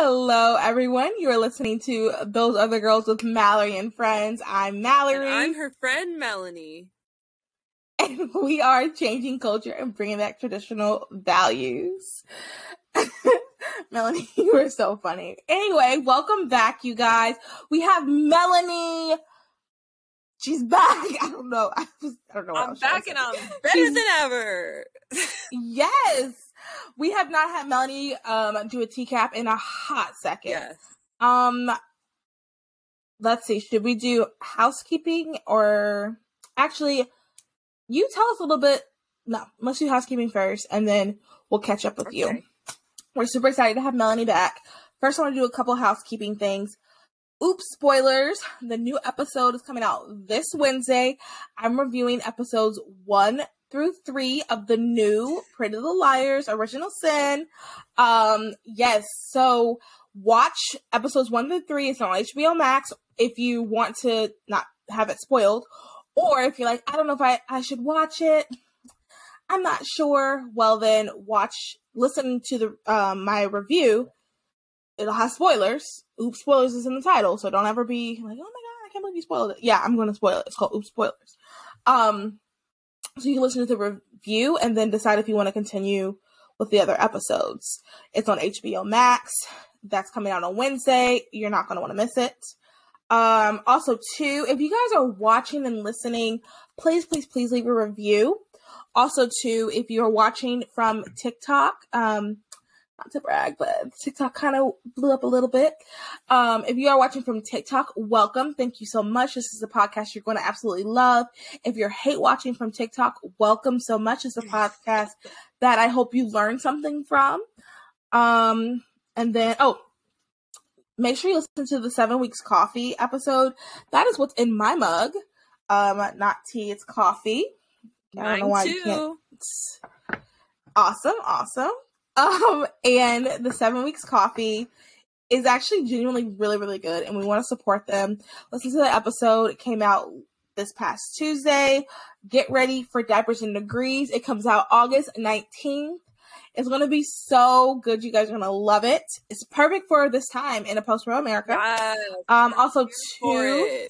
Hello, everyone. You are listening to Those Other Girls with Mallory and Friends. I'm Mallory. And I'm her friend, Melanie. And we are changing culture and bringing back traditional values. Melanie, you are so funny. Anyway, welcome back, you guys. We have Melanie. She's back. I don't know. I, was, I don't know. I'm back and I'm better She's, than ever. yes we have not had Melanie um do a Teacap in a hot second. Yes. Um let's see, should we do housekeeping or actually you tell us a little bit no, let's do housekeeping first and then we'll catch up with okay. you. We're super excited to have Melanie back. First I want to do a couple housekeeping things. Oops, spoilers. The new episode is coming out this Wednesday. I'm reviewing episodes one through three of the new Pretty Little Liars Original Sin. Um, yes, so watch episodes one through three. It's on HBO Max if you want to not have it spoiled. Or if you're like, I don't know if I, I should watch it. I'm not sure. Well, then watch, listen to the um, my review. It'll have spoilers. Oops, spoilers is in the title, so don't ever be like, oh my god, I can't believe you spoiled it. Yeah, I'm going to spoil it. It's called Oops, spoilers. Um, so you can listen to the review and then decide if you want to continue with the other episodes. It's on HBO Max. That's coming out on Wednesday. You're not going to want to miss it. Um, also, too, if you guys are watching and listening, please, please, please leave a review. Also, too, if you're watching from TikTok, um, not to brag, but TikTok kind of blew up a little bit. Um, if you are watching from TikTok, welcome. Thank you so much. This is a podcast you're going to absolutely love. If you're hate watching from TikTok, welcome so much. It's a podcast that I hope you learn something from. Um, and then, oh, make sure you listen to the seven weeks coffee episode. That is what's in my mug. Um, not tea, it's coffee. I don't know why too. you can't. Awesome, awesome. Um, and the seven weeks coffee is actually genuinely really, really good, and we want to support them. Listen to the episode. It came out this past Tuesday. Get ready for Diapers and Degrees. It comes out August 19th. It's going to be so good. You guys are going to love it. It's perfect for this time in a post-Roe America. Yes, um, also, too,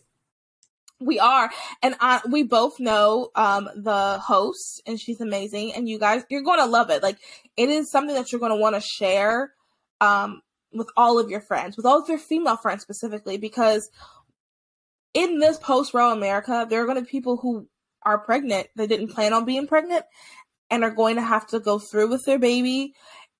we are, and I, we both know um, the host, and she's amazing. And you guys, you're going to love it. Like it is something that you're going to want to share um, with all of your friends, with all of your female friends specifically, because in this post-Roe America, there are going to be people who are pregnant that didn't plan on being pregnant and are going to have to go through with their baby.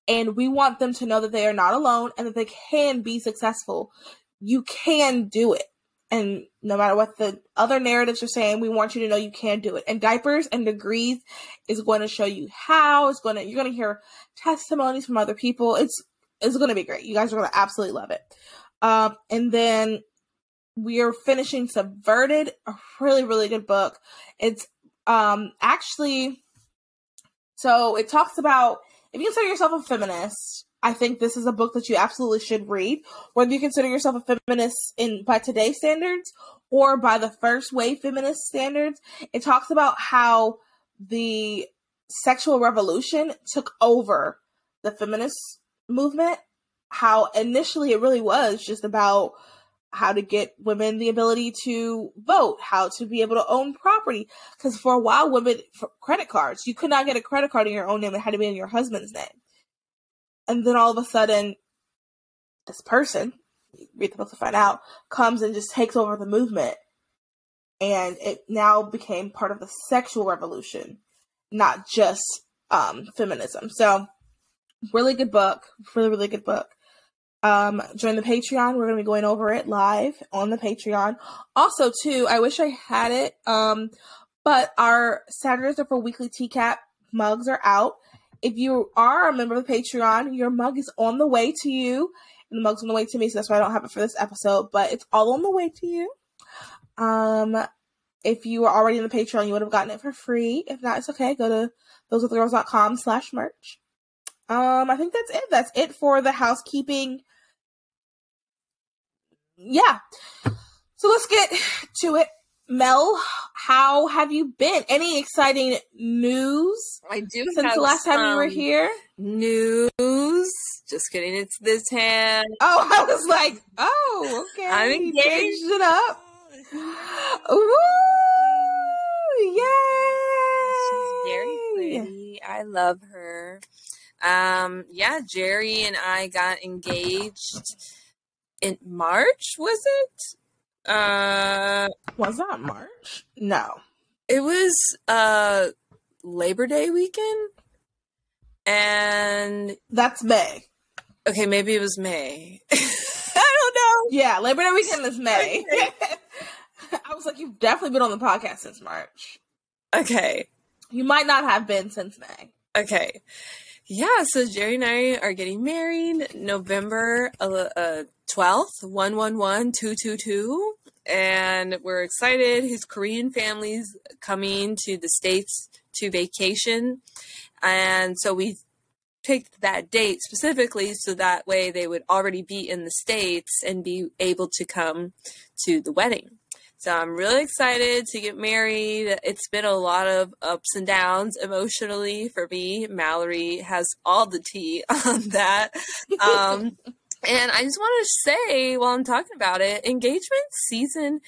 And we want them to know that they are not alone and that they can be successful. You can do it and no matter what the other narratives are saying, we want you to know you can do it. And diapers and degrees is going to show you how. It's going to you're going to hear testimonies from other people. It's it's going to be great. You guys are going to absolutely love it. Um, and then we are finishing Subverted, a really really good book. It's um actually so it talks about if you consider yourself a feminist I think this is a book that you absolutely should read, whether you consider yourself a feminist in by today's standards or by the first wave feminist standards. It talks about how the sexual revolution took over the feminist movement. How initially it really was just about how to get women the ability to vote, how to be able to own property. Because for a while, women for credit cards, you could not get a credit card in your own name; it had to be in your husband's name and then all of a sudden, this person, the book to find out, comes and just takes over the movement. And it now became part of the sexual revolution, not just um, feminism. So, really good book. Really, really good book. Um, join the Patreon. We're going to be going over it live on the Patreon. Also, too, I wish I had it. Um, but our Saturdays are for weekly Teacap mugs are out. If you are a member of the Patreon, your mug is on the way to you. And the mug's on the way to me, so that's why I don't have it for this episode, but it's all on the way to you. Um, if you were already in the Patreon, you would have gotten it for free. If not, it's okay. Go to thoseothergirls.com slash merch. Um, I think that's it. That's it for the housekeeping. Yeah. So let's get to it. Mel, how have you been? Any exciting news? I do since the last time you were here. News. Just kidding. It's this hand. Oh, I was like, oh, okay. I'm engaged. Changed it up. Ooh, yay! She's very pretty. I love her. Um, yeah, Jerry and I got engaged in March, was it? Uh, Was that March? No. it was uh Labor Day weekend. And That's May. okay, maybe it was May. I don't know. Yeah, Labor Day weekend is May. I was like, you've definitely been on the podcast since March. Okay. You might not have been since May. Okay. Yeah, so Jerry and I are getting married November uh, uh, 12th, 111222. And we're excited. His Korean family's coming to the States to vacation. And so we picked that date specifically so that way they would already be in the States and be able to come to the wedding. So I'm really excited to get married. It's been a lot of ups and downs emotionally for me. Mallory has all the tea on that. Um, and I just want to say while I'm talking about it, engagement season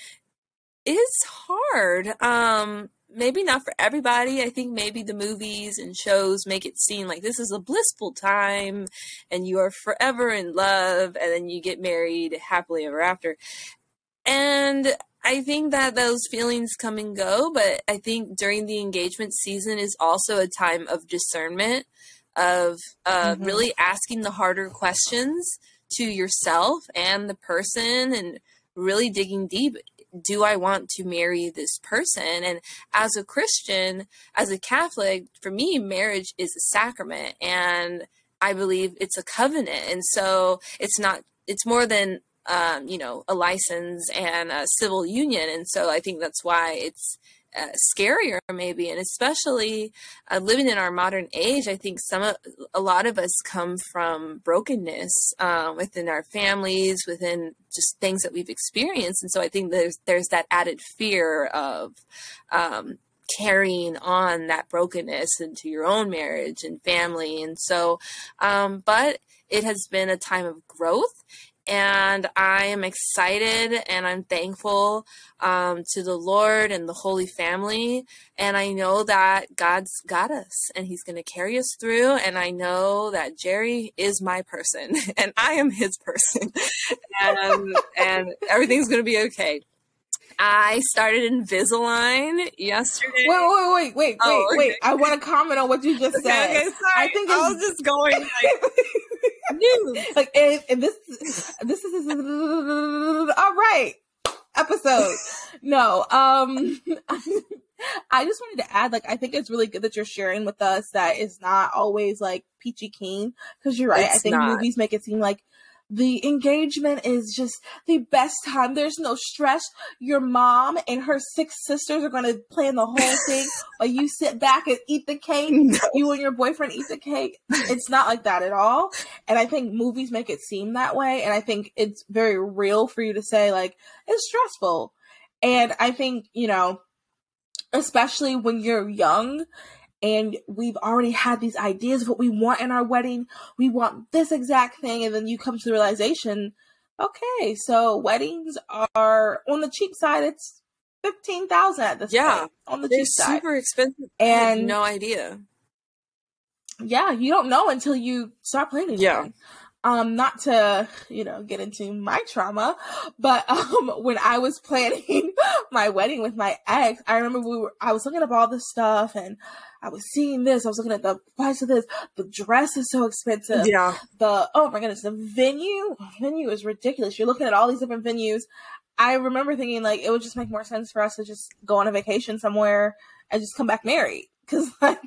is hard. Um, maybe not for everybody. I think maybe the movies and shows make it seem like this is a blissful time and you are forever in love and then you get married happily ever after. And I think that those feelings come and go, but I think during the engagement season is also a time of discernment, of uh, Mhm. really asking the harder questions to yourself and the person and really digging deep. Do I want to marry this person? And as a Christian, as a Catholic, for me, marriage is a sacrament and I believe it's a covenant. And so it's not, it's more than um, you know, a license and a civil union. And so I think that's why it's uh, scarier, maybe. And especially uh, living in our modern age, I think some, of, a lot of us come from brokenness uh, within our families, within just things that we've experienced. And so I think there's, there's that added fear of, um, carrying on that brokenness into your own marriage and family. And so, um, but it has been a time of growth and I am excited and I'm thankful um, to the Lord and the Holy Family. And I know that God's got us and He's going to carry us through. And I know that Jerry is my person and I am his person. and, and everything's going to be okay. I started Invisalign yesterday. Wait, wait, wait, wait, Oh, wait, okay. wait. I want to comment on what you just Okay, said. okay, sorry. I think I was just going like news. like and, and this this is all right episode no um i just wanted to add like i think it's really good that you're sharing with us that it's not always like peachy keen because you're right i think not. movies make it seem like the engagement is just the best time. There's no stress. Your mom and her six sisters are going to plan the whole thing while you sit back and eat the cake No. you and your boyfriend eat the cake. It's not like that at all. And I think movies make it seem that way. And I think it's very real for you to say, like, it's stressful. And I think, you know, especially when you're young and we've already had these ideas of what we want in our wedding, we want this exact thing. And then you come to the realization, okay, so weddings are on the cheap side. It's 15,000 at this Yeah. point on the cheap side. super expensive. And- no idea. yeah, you don't know until you start planning. Yeah. Um, not to, you know, get into my trauma, but um when I was planning my wedding with my ex, I remember we were I was looking up all this stuff and I was seeing this, I was looking at the price of this, the dress is so expensive. Yeah. The oh my goodness, the venue venue is ridiculous. You're looking at all these different venues. I remember thinking like it would just make more sense for us to just go on a vacation somewhere and just come back married. Cause like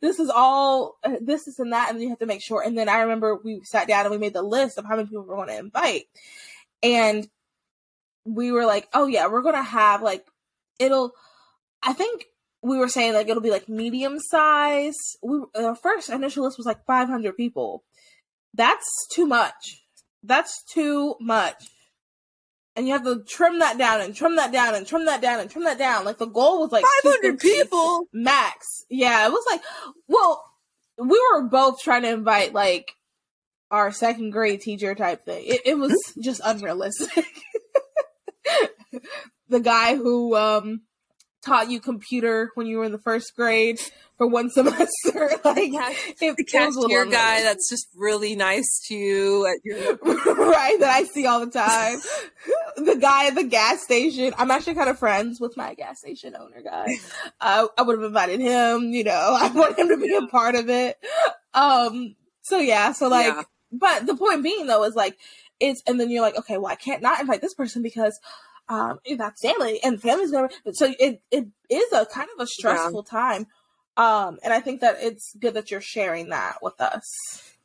this is all this is and that, and you have to make sure. And then I remember we sat down and we made the list of how many people we're going to invite, and we were like, oh yeah, we're gonna have like it'll. I think we were saying like it'll be like medium size. We our first initial list was like 500 people. That's too much. That's too much. And you have to trim that down and trim that down and trim that down and trim that down. Like the goal was like 500 people. max. Yeah, it was like, well, we were both trying to invite like our second grade teacher type thing. It, it was just unrealistic. the guy who um taught you computer when you were in the first grade for one semester. like Yeah, it, the it was a cashier guy that's just really nice to you at your right that I see all the time. the guy at the gas station. I'm actually kind of friends with my gas station owner guy. Uh, I would have invited him. You know, I want him to be a part of it. Um. So yeah. So like, Yeah. but the point being though is like, it's and then you're like, okay, well, I can't not invite this person because. Um, that's family and family's gonna. So it it is a kind of a stressful time. Um, and I think that it's good that you're sharing that with us.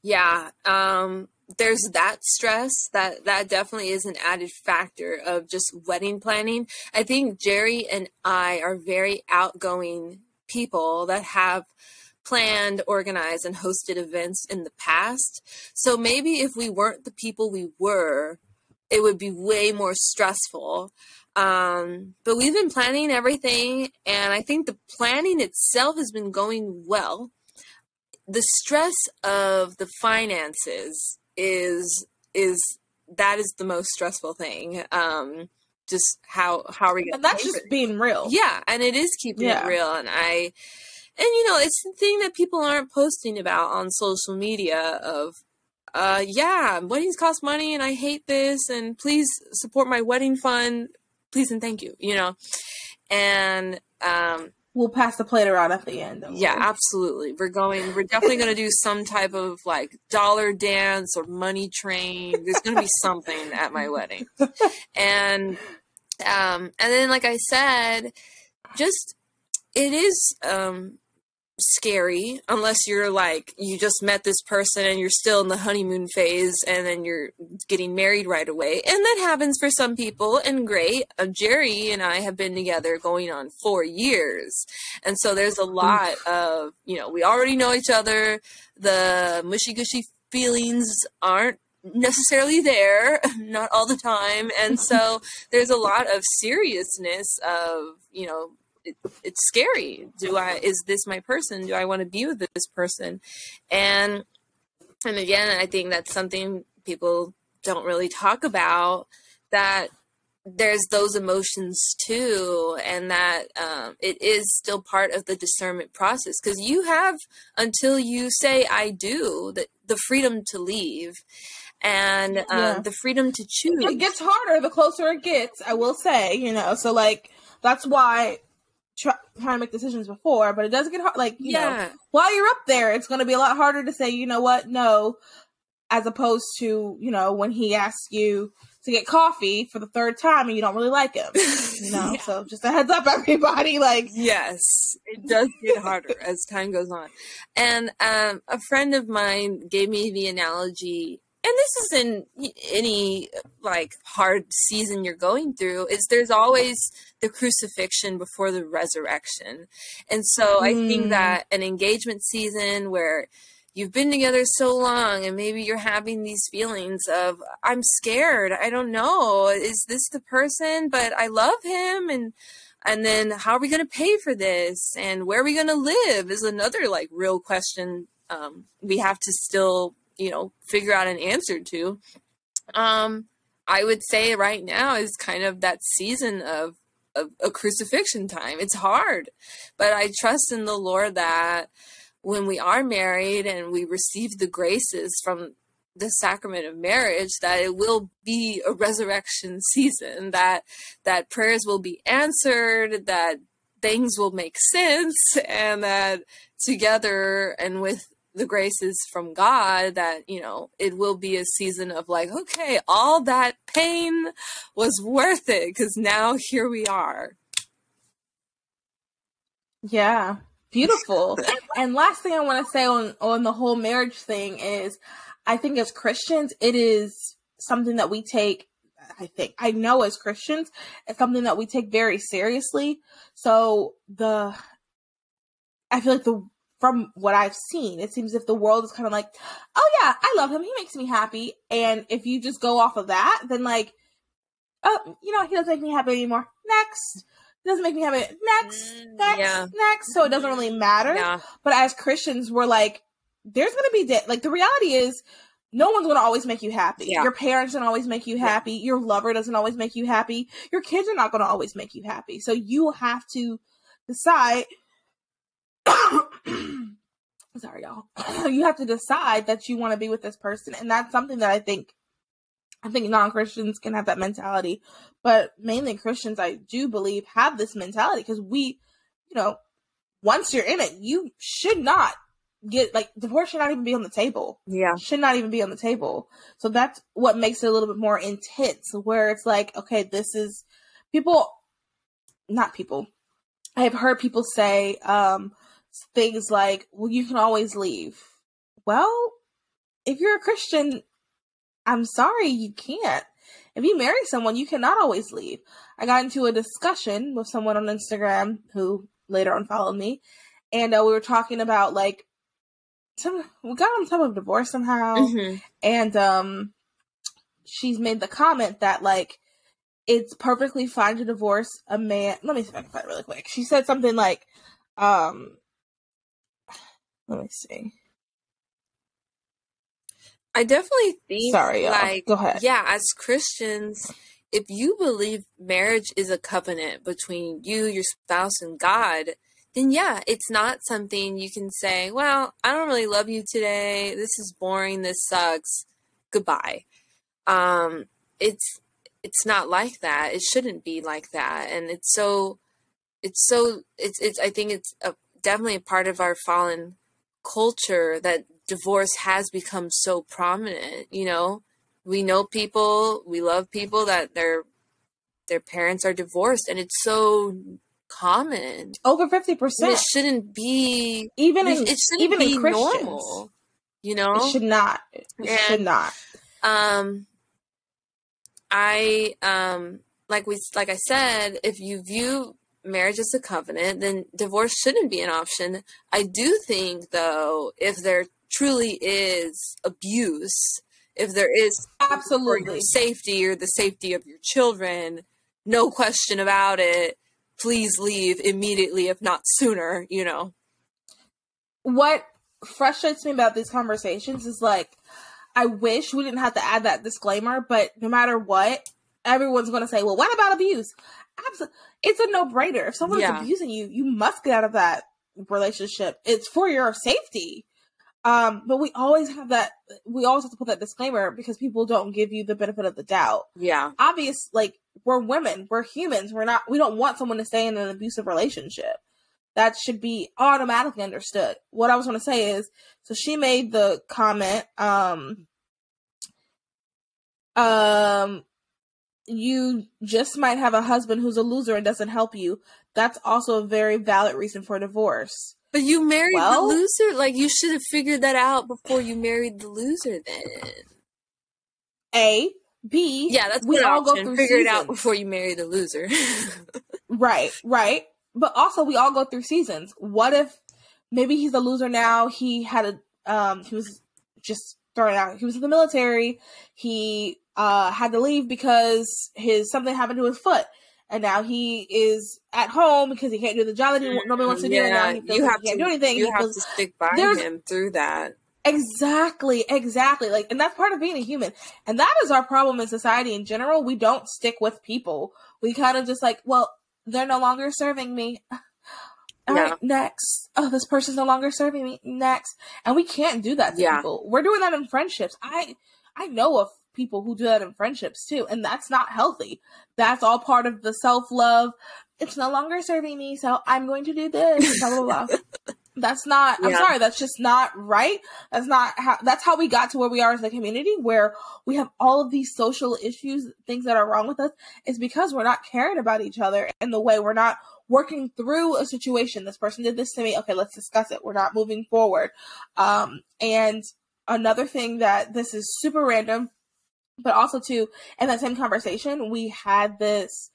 Yeah, um, there's that stress that that definitely is an added factor of just wedding planning. I think Jerry and I are very outgoing people that have planned, organized, and hosted events in the past. So maybe if we weren't the people we were, it would be way more stressful. Um, but we've been planning everything, and I think the planning itself has been going well the stress of the finances is is that is the most stressful thing um just how how are we And that's just being real. yeah and it is keeping Yeah. it real and i and you know it's the thing that people aren't posting about on social media of uh yeah weddings cost money and i hate this and please support my wedding fund please and thank you you know and um We'll pass the plate around at the end. yeah, absolutely. We're going, we're definitely going to do some type of like dollar dance or money train. There's going to be something at my wedding. And, um, and then, like I said, just, it is, um, scary unless you're like you just met this person and you're still in the honeymoon phase and then you're getting married right away. And that happens for some people. And great uh, jerry and i have been together going on four years. And so there's a lot of you know we already know each other. The mushy gushy feelings aren't necessarily there not all the time. And so there's a lot of seriousness of you know it, it's scary do i is this my person do i want to be with this person and and again i think that's something people don't really talk about that there's those emotions too and that um, it is still part of the discernment process because you have until you say i do the, the freedom to leave and um, Yeah. the freedom to choose It gets harder the closer it gets, I will say, you know. So like that's why try, trying to make decisions before, but it does get hard like, you know, yeah while you're up there, it's going to be a lot harder to say, you know what? No, as opposed to, you know, when he asks you to get coffee for the third time and you don't really like him, you know. Yeah. So just a heads up everybody like Yes, it does get harder as time goes on. And um, a friend of mine gave me the analogy, this is in any like hard season you're going through, is there's always the crucifixion before the resurrection. And so I think Mm. that an engagement season where you've been together so long and maybe you're having these feelings of i'm scared. I don't know. Is this the person? But i love him. And and then how are we going to pay for this? And where are we going to live? is another like real question um, we have to still you know figure out an answer to. Um, i would say right now is kind of that season of, of a crucifixion time. It's hard but i trust in the lord that when we are married and we receive the graces from the sacrament of marriage that it will be a resurrection season that that prayers will be answered that things will make sense and that together and with the graces from God that you know it will be a season of like okay all that pain was worth it cuz now here we are Yeah, beautiful. and last thing I want to say on on the whole marriage thing is, I think as Christians, it is something that we take. I think I know as Christians, it's something that we take very seriously. So the, I feel like the from what I've seen, it seems if the world is kind of like, oh yeah, I love him, he makes me happy, and if you just go off of that, then like, oh, you know, he doesn't make me happy anymore. Next. He doesn't make me happy. Next, Mm, next, yeah. next. So it doesn't really matter. yeah But as Christians, we're like, there's going to be, de- like, the reality is, no one's going to always make you happy. Yeah. Your parents don't always make you happy. Your lover doesn't always make you happy. Your kids are not going to always make you happy. So you have to decide. Sorry, y'all. you have to decide that you want to be with this person, and that's something that I think. I think non Christians can have that mentality, but mainly Christians, I do believe, have this mentality because we, you know, once you're in it, you should not get like divorce should not even be on the table. Yeah. Should not even be on the table. So that's what makes it a little bit more intense where it's like, okay, this is people not people. I've heard people say um things like, well, you can always leave. Well, if you're a Christian, I'm sorry, you can't. If you marry someone, you cannot always leave. I got into a discussion with someone on Instagram who later unfollowed me, and uh, we were talking about like some we got on top of divorce somehow, Mhm. and um, she's made the comment that like it's perfectly fine to divorce a man. Let me see if I can find it really quick. She said something like, um, let me see. I definitely think Sorry, y'all. like Go ahead. yeah, as Christians, if you believe marriage is a covenant between you, your spouse, and God, then yeah, it's not something you can say, well, I don't really love you today. This is boring. This sucks. Goodbye. Um, it's it's not like that. It shouldn't be like that. And it's so it's so it's it's I think it's a, definitely a part of our fallen culture that divorce has become so prominent, you know? We know people, we love people that their their parents are divorced and it's so common. Over fifty And percent, it shouldn't be even in it shouldn't even be normal. You know? it should not. It And- should not. um i um like we like i said if you view marriage is a covenant then divorce shouldn't be an option i do think though if there truly is abuse if there is Absolutely. safety or the safety of your children no question about it please leave immediately if not sooner you know what frustrates me about these conversations is like I wish we didn't have to add that disclaimer, but no matter what, everyone's going to say, "Well, what about abuse?" Absolutely, it's a no-brainer. If someone Yeah. is abusing you, you must get out of that relationship. It's for your safety. Um, but we always have that. We always have to put that disclaimer because people don't give you the benefit of the doubt. yeah Obvious, like we're women, we're humans. We're not. We don't want someone to stay in an abusive relationship that should be automatically understood. What I was going to say is, so she made the comment, um, um, you just might have a husband who's a loser and doesn't help you. That's also a very valid reason for divorce. but you married Well- the loser like you should have figured that out before you married the loser then A, B, Yeah, that's we all go through Figure it out before you marry the loser. Right, right. But also we all go through seasons. What if maybe he's a loser now? He had a um he was just thrown out. He was in the military. He uh had to leave because his something happened to his foot. And now he is at home because he can't do the job that he, nobody wants to do. And now he feels you have he can't to do anything. You have feels- to stick by him through that. Exactly, exactly. Like, and that's part of being a human. And that is our problem in society in general. We don't stick with people. We kind of just like, well, they're no longer serving me. All Yeah. right, next. Oh, this person's no longer serving me. Next. And we can't do that to Yeah. people. We're doing that in friendships. I I know of people who do that in friendships too, and that's not healthy. That's all part of the self-love. It's no longer serving me, so I'm going to do this. Blah blah blah. That's not. I'm sorry. That's just not right. That's not how. That's how we got to where we are as a community, where we have all of these social issues, things that are wrong with us. Is because we're not caring about each other in the way we're not working through a situation. This person did this to me. Okay, let's discuss it. We're not moving forward. Um, and another thing that this is super random, but also too in that same conversation, we had this.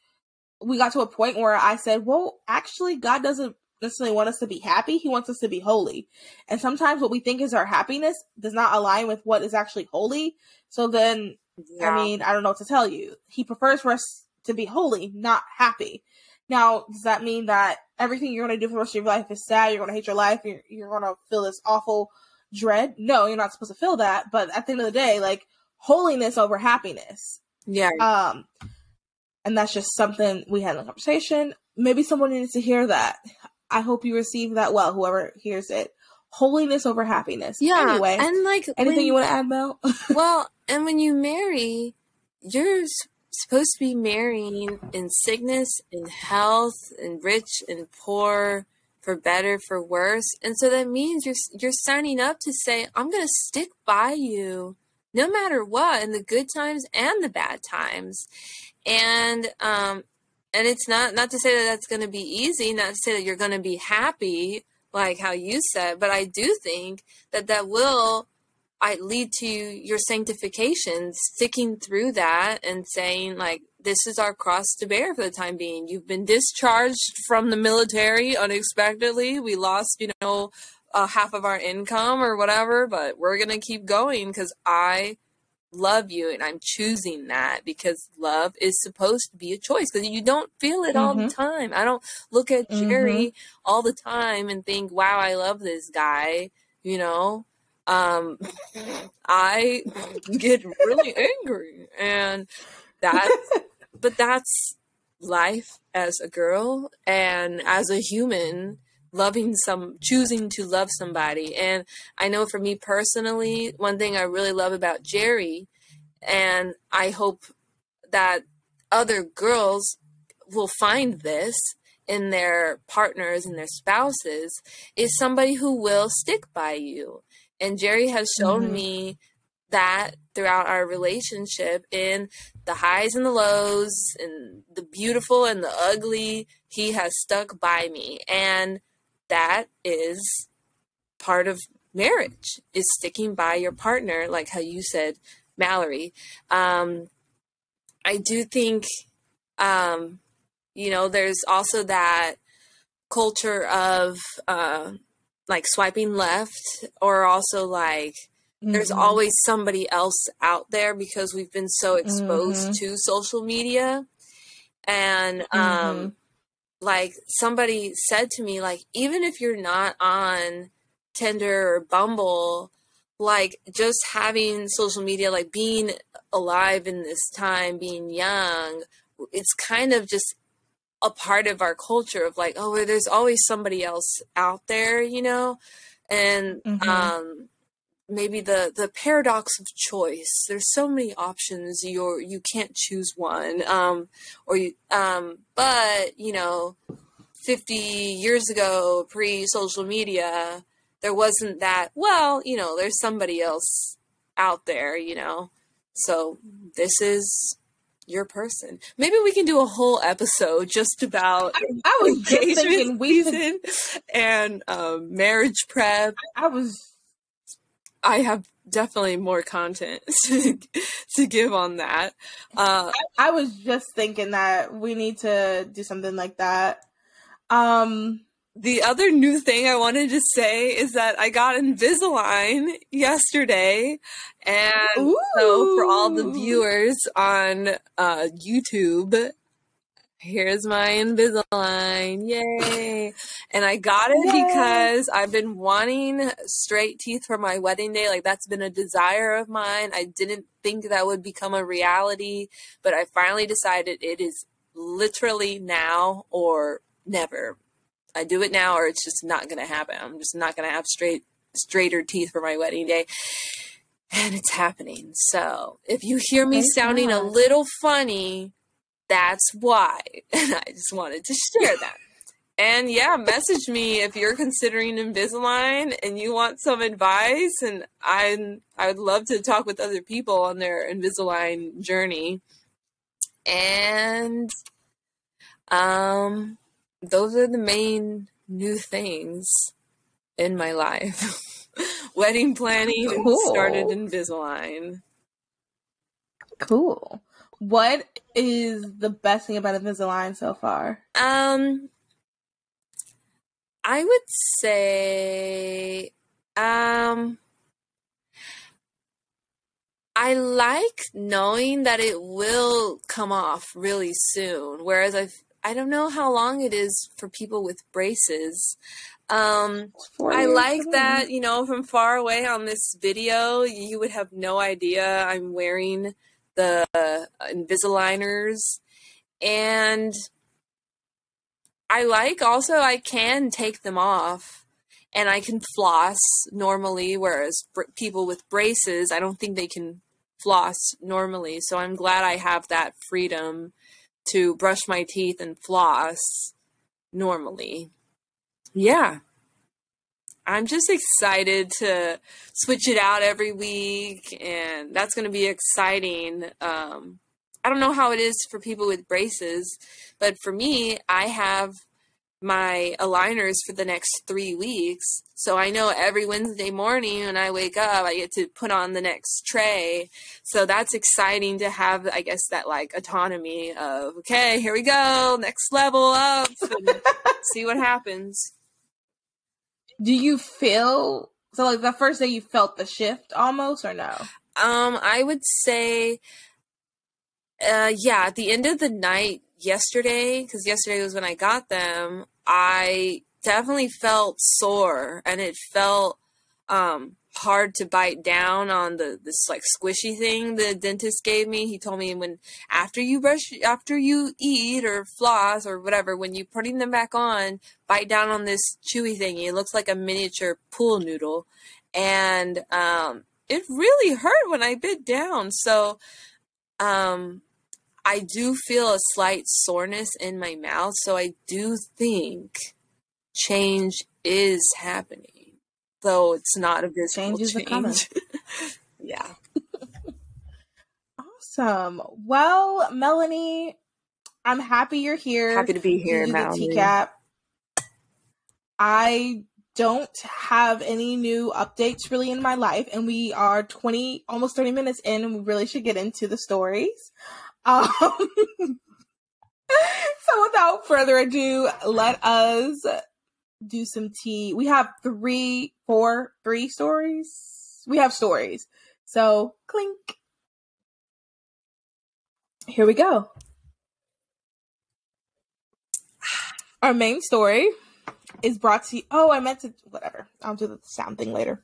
We got to a point where I said, "Well, actually, God doesn't." necessarily want us to be happy. He wants us to be holy. And sometimes what we think is our happiness does not align with what is actually holy. So then, Yeah. I mean, I don't know what to tell you. He prefers for us to be holy, not happy. Now, does that mean that everything you're going to do for the rest of your life is sad? You're going to hate your life? You're, you're going to feel this awful dread. No, you're not supposed to feel that. But at the end of the day, like holiness over happiness. Yeah. Um, and that's just something we had in the conversation. Maybe someone needs to hear that. I hope you receive that well, whoever hears it. Holiness over happiness. Yeah. Anyway, and like anything when- you want to add, Mel? well, and when you marry, you're s- supposed to be marrying in sickness, in health, in rich and poor, for better, for worse. And so that means you're you're signing up to say, I'm going to stick by you no matter what, in the good times and the bad times. And um and it's not not to say that that's going to be easy, not to say that you're going to be happy like how you said, but I do think that that will I lead to your sanctification, sticking through that and saying, like, this is our cross to bear for the time being. You've been discharged from the military unexpectedly. We lost, you know, uh, half of our income or whatever, but we're going to keep going because I love you and I'm choosing that because love is supposed to be a choice because you don't feel it all the time. I don't look at Jerry all the time and think, wow, I love this guy, you know? um i get really angry and that's but that's life as a girl and as a human loving some choosing to love somebody and i know for me personally one thing i really love about jerry and i hope that other girls will find this in their partners and their spouses is somebody who will stick by you and Jerry has shown Mhm. me that throughout our relationship in the highs and the lows and the beautiful and the ugly, he has stuck by me. And that is part of marriage is sticking by your partner, like how you said, Mallory. Um, I do think, um, you know, there's also that culture of, uh, like swiping left or also like there's Mhm. always somebody else out there because we've been so exposed Mhm. to social media and um Mhm. Like somebody said to me like even if you're not on Tinder or Bumble like just having social media like being alive in this time being young it's kind of just a part of our culture of like oh well, there's always somebody else out there you know and Mhm. um maybe the the paradox of choice. There's so many options. You're you can't choose one um or you um but you know 50 years ago pre social media there wasn't that well you know there's somebody else out there you know? So this is your person. Maybe we can do a whole episode just about I was just engagement we could, and um, marriage prep. I was I have definitely more content to, to give on that. Uh, I was just thinking that we need to do something like that. Um the other new thing I wanted to say is that I got Invisalign yesterday, and so for all the viewers on uh, YouTube, here's my Invisalign, yay! And I got it Yay. because I've been wanting straight teeth for my wedding day. Like that's been a desire of mine. I didn't think that would become a reality, but I finally decided it is literally now or never. I do it now or it's just not going to happen. I'm just not going to have straight straighter teeth for my wedding day. And it's happening. So, if you hear me Thank sounding a little funny, that's why. And I just wanted to share that. And yeah, message me if you're considering Invisalign and you want some advice. And I I would love to talk with other people on their Invisalign journey. And um, those are the main new things in my life. Wedding planning and Cool. started Invisalign. cool. What is the best thing about Invisalign so far? Um, I would say, um, I like knowing that it will come off really soon. Whereas I, I don't know how long it is for people with braces. Um, I like that, you know, from far away on this video, you would have no idea I'm wearing the uh, Invisaligners. And I like also, I can take them off and I can floss normally, whereas br- people with braces, I don't think they can floss normally. So I'm glad I have that freedom to brush my teeth and floss normally yeah, I'm just excited to switch it out every week, and that's going to be exciting. Um, I don't know how it is for people with braces, but for me, I have my aligners for the next three weeks. So I know every Wednesday morning when I wake up, I get to put on the next tray. So that's exciting to have, I guess, that like autonomy of, okay, here we go, next level up, and see what happens do you feel so like the first day you felt the shift almost or no? Um, I would say, uh, yeah, at the end of the night yesterday, because yesterday was when I got them, I definitely felt sore and it felt um hard to bite down on the this like squishy thing the dentist gave me. He told me when after you brush after you eat or floss or whatever, when you're putting them back on, bite down on this chewy thing. It looks like a miniature pool noodle. And um it really hurt when I bit down. So um I do feel a slight soreness in my mouth, so I do think change is happening though it's not a visible Changes change. yeah. awesome. Well, Melanie, I'm happy you're here. Happy to be here, Melanie. Teacap. I don't have any new updates really in my life, and we are 20, almost 30 minutes in, and we really should get into the stories. Um, so without further ado, let us do some tea. We have three, four, three stories. We have stories. So clink. Here we go. Our main story is brought to you. Oh, I meant to. Whatever. I'll do the sound thing later.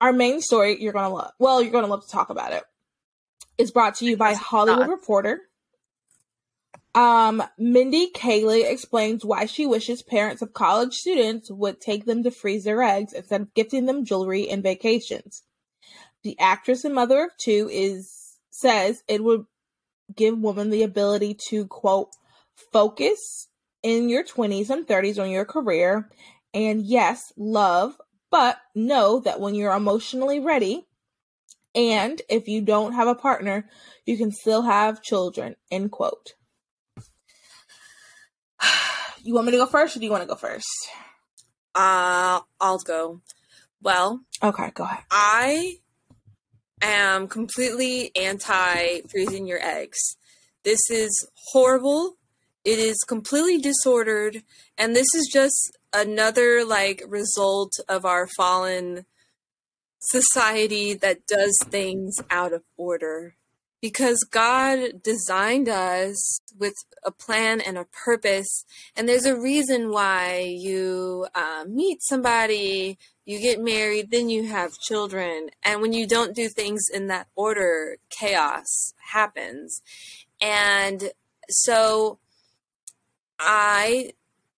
Our main story, you're gonna love. Well, you're gonna love to talk about it. Is brought to you by Hollywood Reporter. Um, Mindy Kaling explains why she wishes parents of college students would take them to freeze their eggs instead of gifting them jewelry and vacations. The actress and mother of two is says it would give women the ability to quote focus in your 20s and 30s on your career and yes, love, but know that when you're emotionally ready and if you don't have a partner, you can still have children, end quote. You want me to go first, or do you want to go first? Uh, I'll go. Well, okay, go ahead. I am completely anti freezing your eggs. This is horrible. It is completely disordered, and this is just another like result of our fallen society that does things out of order because God designed us with a plan and a purpose. And there's a reason why you uh, meet somebody, you get married, then you have children. And when you don't do things in that order, chaos happens. And so I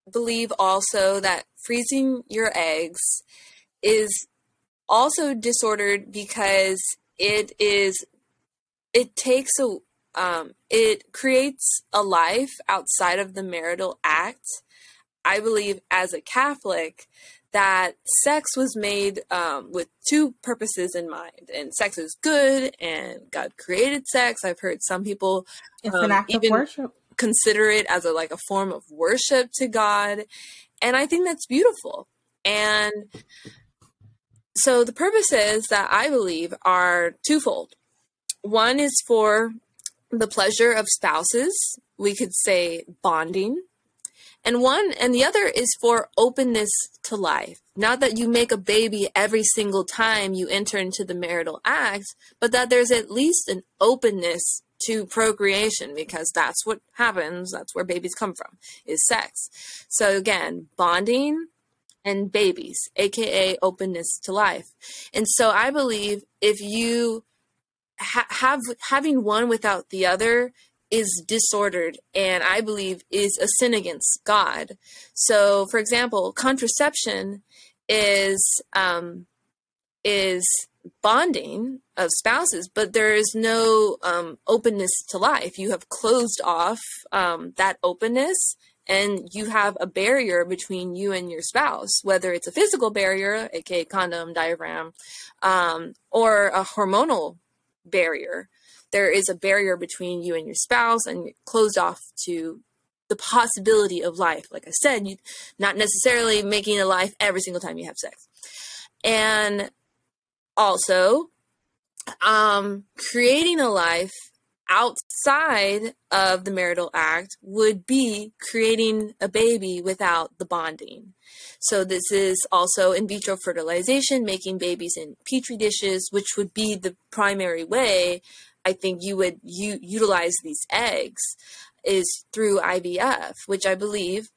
believe also that freezing your eggs is also disordered because it is it takes a um, it creates a life outside of the marital act. I believe as a Catholic that sex was made um, with two purposes in mind, and sex is good, and God created sex. I've heard some people it's um, an act even of worship. consider it as a like a form of worship to God, and I think that's beautiful. And so the purposes that I believe are twofold. One is for the pleasure of spouses. We could say bonding. And one and the other is for openness to life. Not that you make a baby every single time you enter into the marital act, but that there's at least an openness to procreation because that's what happens. That's where babies come from, is sex. So again, bonding and babies, aka openness to life. And so I believe if you ha- have having one without the other is disordered and I believe is a sin against God. So, for example, contraception is um, is bonding of spouses, but there is no um, openness to life. You have closed off um, that openness and you have a barrier between you and your spouse, whether it's a physical barrier, aka condom, diaphragm, um, or a hormonal barrier. There is a barrier between you and your spouse, and closed off to the possibility of life. Like I said, you not necessarily making a life every single time you have sex. And also, um, creating a life outside of the marital act would be creating a baby without the bonding. So this is also in vitro fertilization, making babies in petri dishes, which would be the primary way I think you would u- utilize these eggs is through IVF, which I believe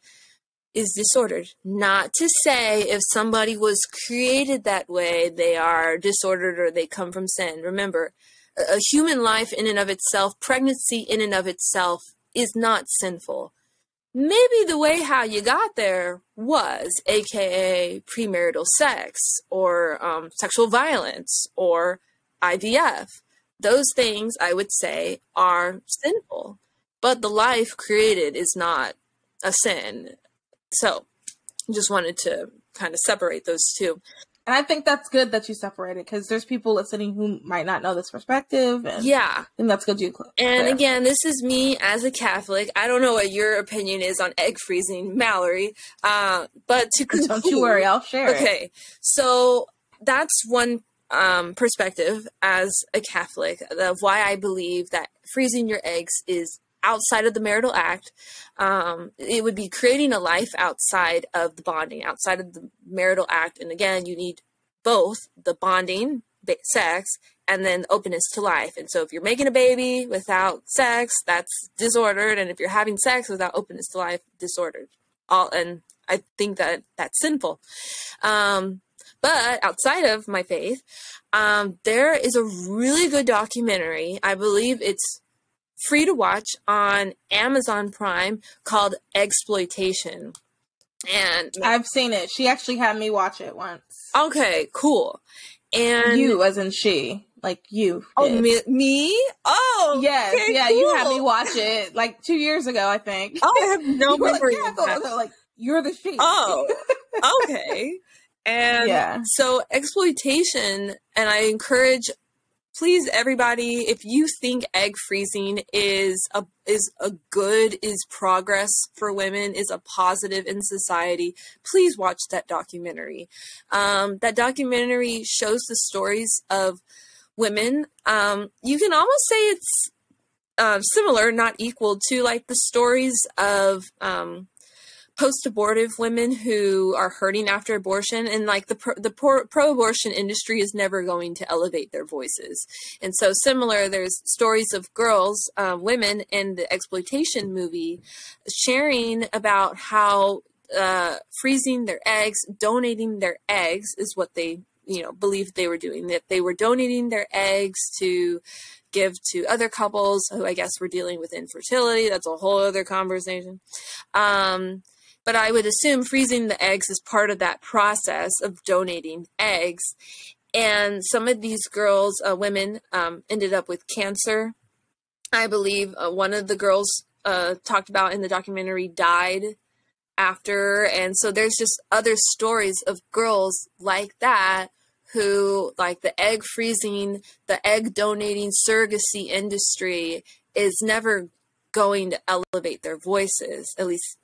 is disordered. Not to say if somebody was created that way, they are disordered or they come from sin. Remember, a human life in and of itself, pregnancy in and of itself, is not sinful. Maybe the way how you got there was, aka premarital sex or um, sexual violence or IVF. Those things I would say are sinful, but the life created is not a sin. So, I just wanted to kind of separate those two. And I think that's good that you separated because there's people listening who might not know this perspective. And yeah. And that's good you clear. And again, this is me as a Catholic. I don't know what your opinion is on egg freezing, Mallory. Uh, but to conclude, Don't you worry, I'll share okay, it. so that's one um, perspective as a Catholic of why I believe that freezing your eggs is outside of the marital act. Um, it would be creating a life outside of the bonding, outside of the marital act. And again, you need both the bonding, sex, and then openness to life. And so if you're making a baby without sex, that's disordered. And if you're having sex without openness to life, disordered. All and I think that that's sinful. Um, but outside of my faith, um, there is a really good documentary. I believe it's free to watch on Amazon Prime called Eggsploitation. And I've seen it. She actually had me watch it once. Okay, cool. And you, as in she, like you. Oh, me, me? Oh, yes, okay, yeah. Cool. You had me watch it like two years ago, I think. Oh, I have no memory. Like, yeah, like you're the she. Oh, okay. And yeah. so Eggsploitation, and I encourage please everybody if you think egg freezing is a is a good is progress for women is a positive in society please watch that documentary. Um, that documentary shows the stories of women. Um, you can almost say it's uh, similar not equal to like the stories of um, post-abortive women who are hurting after abortion and like the pro, the pro-abortion industry is never going to elevate their voices and so similar there's stories of girls uh, women in the Eggsploitation movie sharing about how uh, freezing their eggs donating their eggs is what they you know believed they were doing that they were donating their eggs to give to other couples who I guess were dealing with infertility. That's a whole other conversation. Um, but I would assume freezing the eggs is part of that process of donating eggs. And some of these girls, uh, women, um, ended up with cancer. I believe uh, one of the girls uh, talked about in the documentary died after. And so there's just other stories of girls like that who, like the egg freezing, the egg donating surrogacy industry is never going to elevate their voices, at least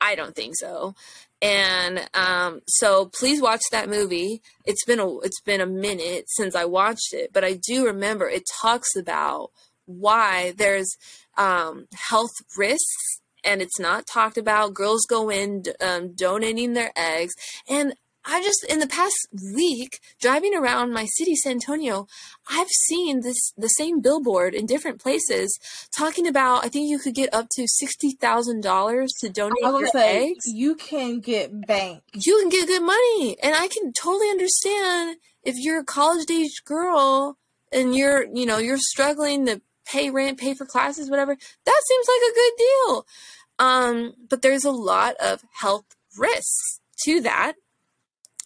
I don't think so. And um, so please watch that movie. It's been a it's been a minute since I watched it, but I do remember it talks about why there's um, health risks and it's not talked about. Girls go in um, donating their eggs, and I just in the past week driving around my city, San Antonio, I've seen this the same billboard in different places talking about. I think you could get up to sixty thousand dollars to donate your say, eggs. You can get bank. You can get good money, and I can totally understand if you're a college age girl and you're you know you're struggling to pay rent, pay for classes, whatever. That seems like a good deal. Um, but there's a lot of health risks to that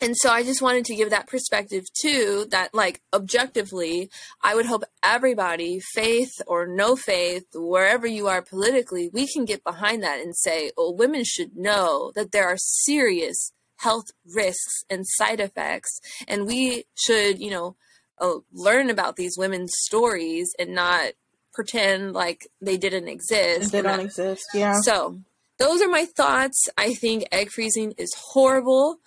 and so I just wanted to give that perspective too that like objectively I would hope everybody faith or no faith wherever you are politically we can get behind that and say oh women should know that there are serious health risks and side effects and we should you know uh, learn about these women's stories and not pretend like they didn't exist. They don't exist yeah. So those are my thoughts. I think egg freezing is horrible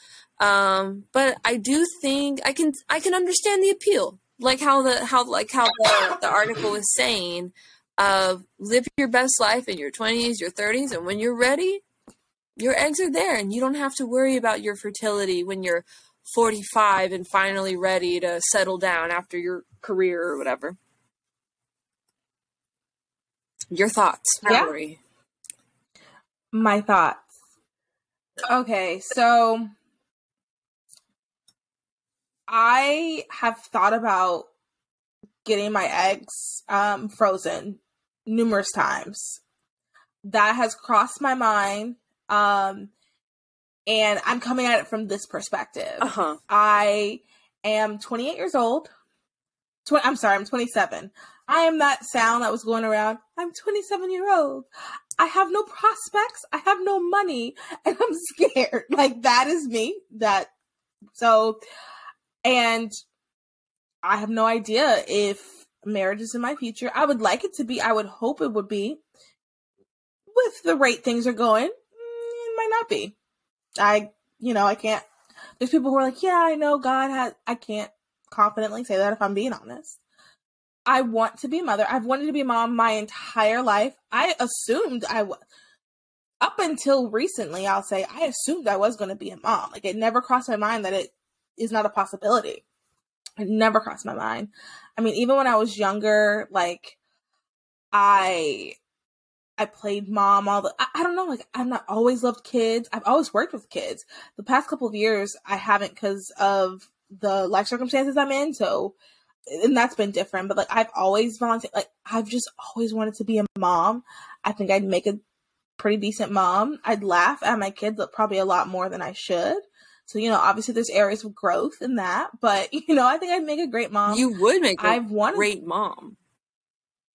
um, but I do think I can I can understand the appeal, like how the how like how the, the article was saying of live your best life in your 20s, your 30s, and when you're ready, your eggs are there, and you don't have to worry about your fertility when you're 45 and finally ready to settle down after your career or whatever. Your thoughts, Mallory. Yeah. My thoughts. Okay, so I have thought about getting my eggs um, frozen numerous times. That has crossed my mind. Um, and I'm coming at it from this perspective. Uh-huh. I am 28 years old. Tw- I'm sorry, I'm 27. I am that sound that was going around. I'm 27 year old. I have no prospects. I have no money, and I'm scared. Like that is me. That so and I have no idea if marriage is in my future. I would like it to be. I would hope it would be. With the rate things are going, mm, it might not be. I, you know, I can't. There's people who are like, yeah, I know God has. I can't confidently say that if I'm being honest. I want to be a mother. I've wanted to be a mom my entire life. I assumed I was. Up until recently, I'll say I assumed I was going to be a mom. Like it never crossed my mind that it is not a possibility. It never crossed my mind. I mean, even when I was younger, like I I played mom all the I, I, don't know, like I've not always loved kids. I've always worked with kids. The past couple of years I haven't because of the life circumstances I'm in, so and that's been different. But like I've always volunteered like I've just always wanted to be a mom. I think I'd make a pretty decent mom. I'd laugh at my kids probably a lot more than I should. So, you know, obviously there's areas of growth in that, but you know, I think I'd make a great mom. You would make a I've wanted, great mom.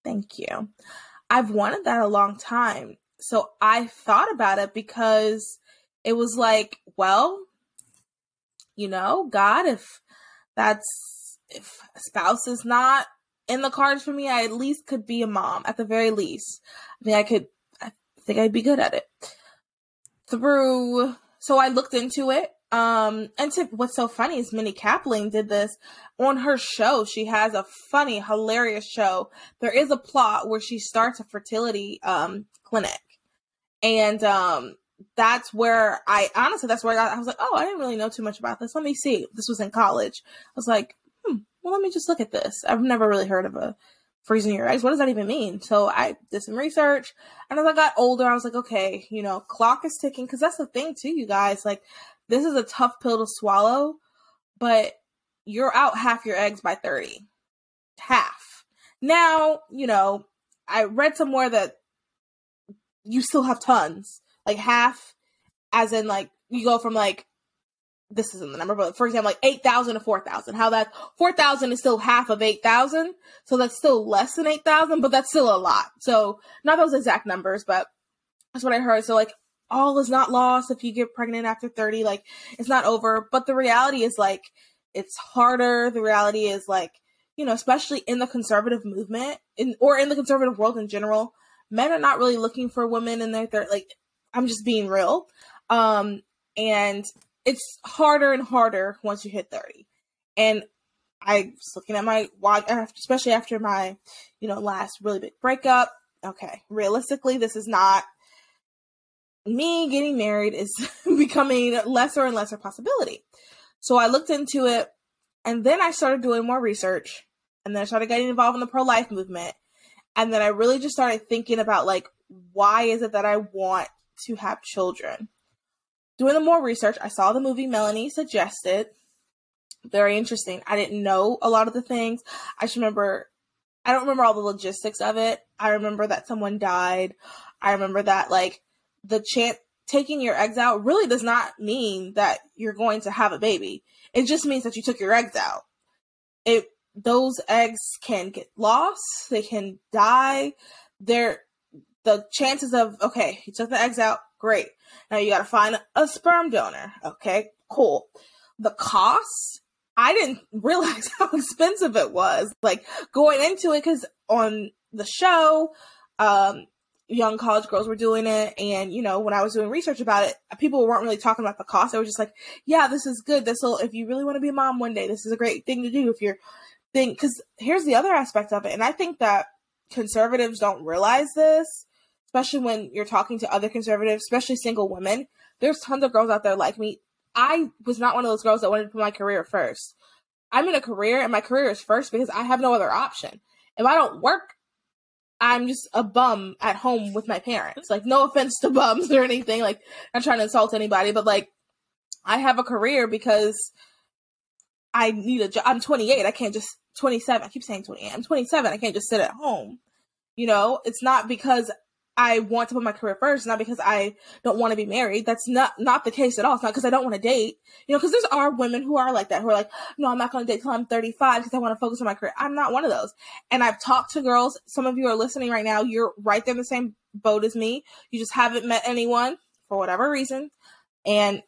Thank you. I've wanted that a long time. So I thought about it because it was like, well, you know, God, if that's if a spouse is not in the cards for me, I at least could be a mom at the very least. I mean, I could, I think I'd be good at it. Through, so I looked into it um, and to, what's so funny is Mindy Kaling did this on her show. She has a funny, hilarious show. There is a plot where she starts a fertility um clinic, and um, that's where I honestly that's where I, I was like, oh, I didn't really know too much about this. Let me see. This was in college. I was like, hmm, well, let me just look at this. I've never really heard of a freezing your eggs. What does that even mean? So I did some research, and as I got older, I was like, okay, you know, clock is ticking because that's the thing too, you guys. Like this is a tough pill to swallow, but you're out half your eggs by 30. Half. Now, you know, I read somewhere that you still have tons. Like half, as in like you go from like this isn't the number, but for example, like 8,000 to 4,000. How that 4,000 is still half of 8,000. So that's still less than 8,000, but that's still a lot. So not those exact numbers, but that's what I heard. So like all is not lost if you get pregnant after 30 like it's not over. But the reality is like it's harder. The reality is like you know especially in the conservative movement in or in the conservative world in general men are not really looking for women in their third like i'm just being real. Um and it's harder and harder once you hit 30 and i was looking at my watch especially after my you know last really big breakup. Okay realistically this is not me getting married is becoming lesser and lesser possibility. So I looked into it and then I started doing more research and then I started getting involved in the pro life movement. And then I really just started thinking about like, why is it that I want to have children? Doing the more research, I saw the movie Melanie suggested. Very interesting. I didn't know a lot of the things. I just remember, I don't remember all the logistics of it. I remember that someone died. I remember that like the chance taking your eggs out really does not mean that you're going to have a baby. It just means that you took your eggs out. It those eggs can get lost, they can die. They're the chances of okay, you took the eggs out, great. Now you got to find a sperm donor. Okay, cool. The cost, I didn't realize how expensive it was. Like going into it because on the show, um, young college girls were doing it. And, you know, when I was doing research about it, people weren't really talking about the cost. They were just like, yeah, this is good. This will, if you really want to be a mom one day, this is a great thing to do. If you're think, cause here's the other aspect of it. And I think that conservatives don't realize this, especially when you're talking to other conservatives, especially single women. There's tons of girls out there like me. I was not one of those girls that wanted to put my career first. I'm in a career and my career is first because I have no other option. If I don't work I'm just a bum at home with my parents. Like, no offense to bums or anything. Like, I'm trying to insult anybody, but like, I have a career because I need a job. I'm 28. I can't just 27. I keep saying 28. I'm 27. I can't just sit at home. You know, it's not because I want to put my career first, not because I don't want to be married. That's not not the case at all. It's not because I don't want to date. You know, because there's are women who are like that, who are like, no, I'm not going to date till I'm 35 because I want to focus on my career. I'm not one of those. And I've talked to girls. Some of you are listening right now. You're right there in the same boat as me. You just haven't met anyone for whatever reason. And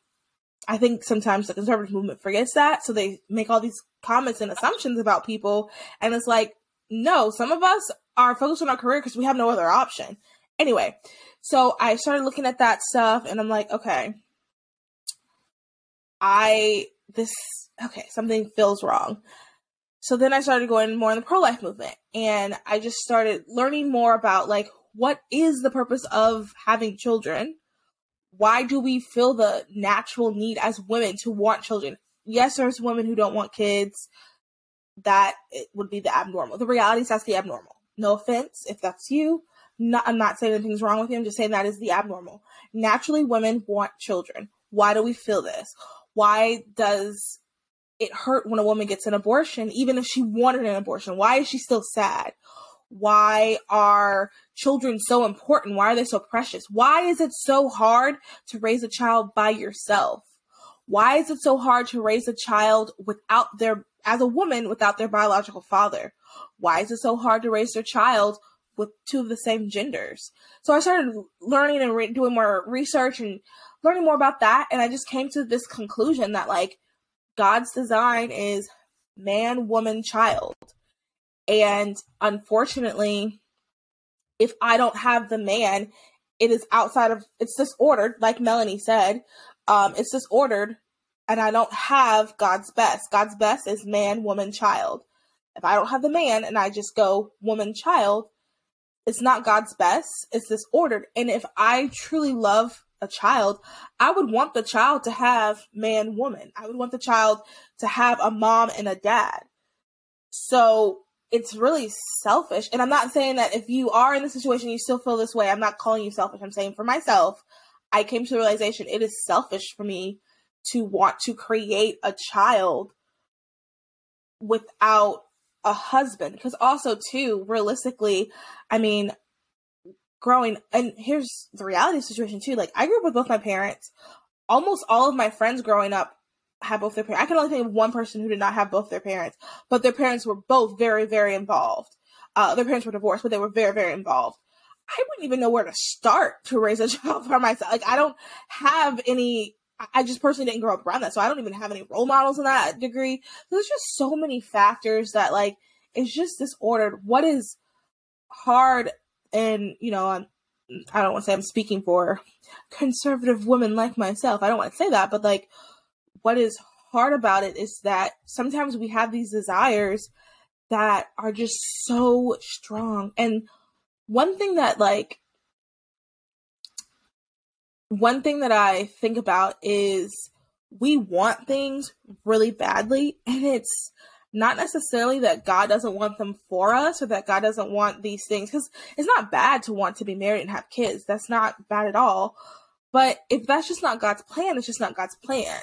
I think sometimes the conservative movement forgets that, so they make all these comments and assumptions about people. And it's like, no, some of us are focused on our career because we have no other option. Anyway, so I started looking at that stuff and I'm like, okay, I, this, okay, something feels wrong. So then I started going more in the pro life movement and I just started learning more about like, what is the purpose of having children? Why do we feel the natural need as women to want children? Yes, there's women who don't want kids. That would be the abnormal. The reality is that's the abnormal. No offense if that's you. Not, I'm not saying anything's wrong with you. I'm just saying that is the abnormal. Naturally, women want children. Why do we feel this? Why does it hurt when a woman gets an abortion, even if she wanted an abortion? Why is she still sad? Why are children so important? Why are they so precious? Why is it so hard to raise a child by yourself? Why is it so hard to raise a child without their, as a woman, without their biological father? Why is it so hard to raise their child with two of the same genders. So I started learning and re- doing more research and learning more about that. And I just came to this conclusion that, like, God's design is man, woman, child. And unfortunately, if I don't have the man, it is outside of, it's disordered, like Melanie said. Um, it's disordered, and I don't have God's best. God's best is man, woman, child. If I don't have the man and I just go woman, child, it's not God's best, it's disordered. And if I truly love a child, I would want the child to have man, woman. I would want the child to have a mom and a dad. So it's really selfish. And I'm not saying that if you are in the situation, you still feel this way. I'm not calling you selfish. I'm saying for myself, I came to the realization it is selfish for me to want to create a child without a husband because also too realistically i mean growing and here's the reality situation too like i grew up with both my parents. Almost all of my friends growing up had both their parents i can only think of one person who did not have both their parents but their parents were both very very involved. Uh, their parents were divorced but they were very very involved. I wouldn't even know where to start to raise a child for myself like i don't have any I just personally didn't grow up around that, so I don't even have any role models in that degree. There's just so many factors that like it's just disordered. What is hard, and you know, I'm, I don't want to say I'm speaking for conservative women like myself. I don't want to say that, but like, what is hard about it is that sometimes we have these desires that are just so strong. And one thing that like one thing that I think about is we want things really badly, and it's not necessarily that God doesn't want them for us or that God doesn't want these things because it's not bad to want to be married and have kids. That's not bad at all. But if that's just not God's plan, it's just not God's plan.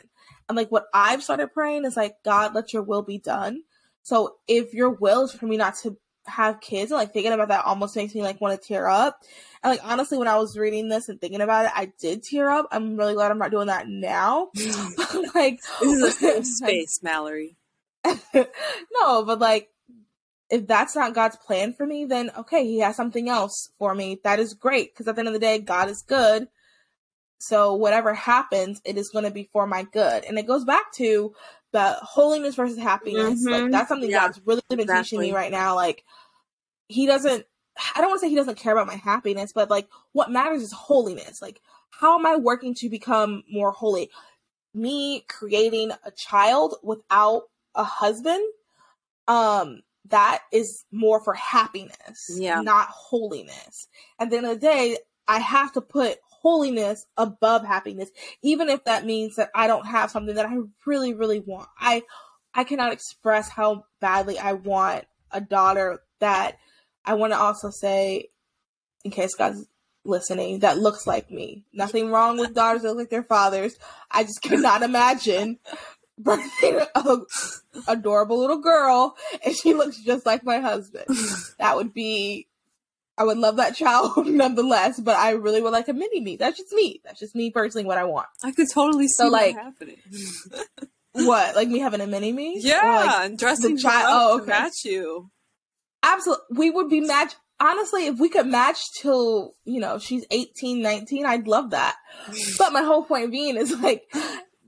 And like what I've started praying is like, God, let your will be done. So if your will is for me not to have kids and like thinking about that almost makes me like want to tear up. And like honestly, when I was reading this and thinking about it, I did tear up. I'm really glad I'm not doing that now. like this is a safe space, Mallory. no, but like if that's not God's plan for me, then okay, He has something else for me. That is great because at the end of the day, God is good. So whatever happens, it is going to be for my good. And it goes back to the holiness versus happiness. Mm-hmm. Like that's something yeah, God's really been exactly. teaching me right now. Like He doesn't. I don't want to say He doesn't care about my happiness, but like what matters is holiness. Like how am I working to become more holy? Me creating a child without a husband, um, that is more for happiness, yeah. not holiness. At the end of the day, I have to put holiness above happiness, even if that means that I don't have something that I really, really want. I I cannot express how badly I want a daughter that I want to also say, in case God's listening, that looks like me. Nothing wrong with daughters that look like their fathers. I just cannot imagine birthing a adorable little girl and she looks just like my husband. That would be I would love that child nonetheless, but I really would like a mini me. That's just me. That's just me personally what I want. I could totally see so, like, happening. what? Like me having a mini me? Yeah, like and dressing the child oh, okay. match you. Absolutely. We would be matched honestly, if we could match till, you know, she's 18, 19, I'd love that. Mm. but my whole point being is like,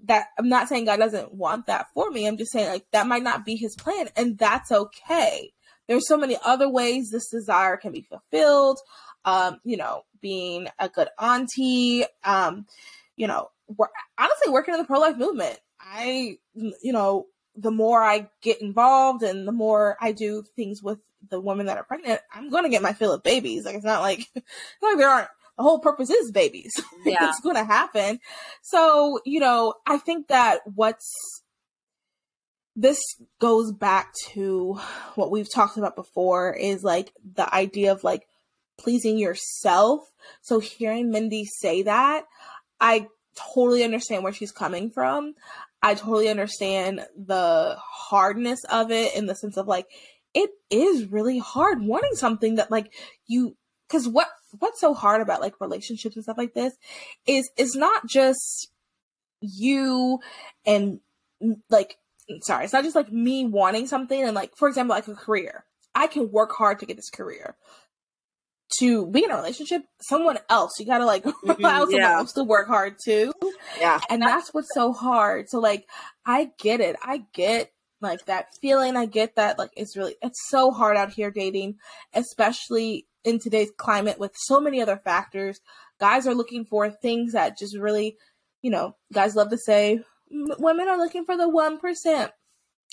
that I'm not saying God doesn't want that for me. I'm just saying like that might not be his plan and that's okay. There's so many other ways this desire can be fulfilled. Um, you know, being a good auntie, um, you know, we're, honestly working in the pro-life movement. I, you know, the more I get involved and the more I do things with the women that are pregnant, I'm going to get my fill of babies. Like it's not like, it's not like there aren't the whole purpose is babies. Yeah. it's going to happen. So, you know, I think that what's this goes back to what we've talked about before is like the idea of like pleasing yourself. So hearing Mindy say that, I totally understand where she's coming from. I totally understand the hardness of it in the sense of like it is really hard wanting something that like you because what what's so hard about like relationships and stuff like this is it's not just you and like sorry it's not just like me wanting something and like for example like a career. I can work hard to get this career. To be in a relationship someone else you gotta like mm-hmm, allow someone yeah. else to work hard too yeah. And that's what's so hard. So like i get it. I get like that feeling. I get that like it's really it's so hard out here dating especially in today's climate with so many other factors. Guys are looking for things that just really, you know, guys love to say women are looking for the 1%.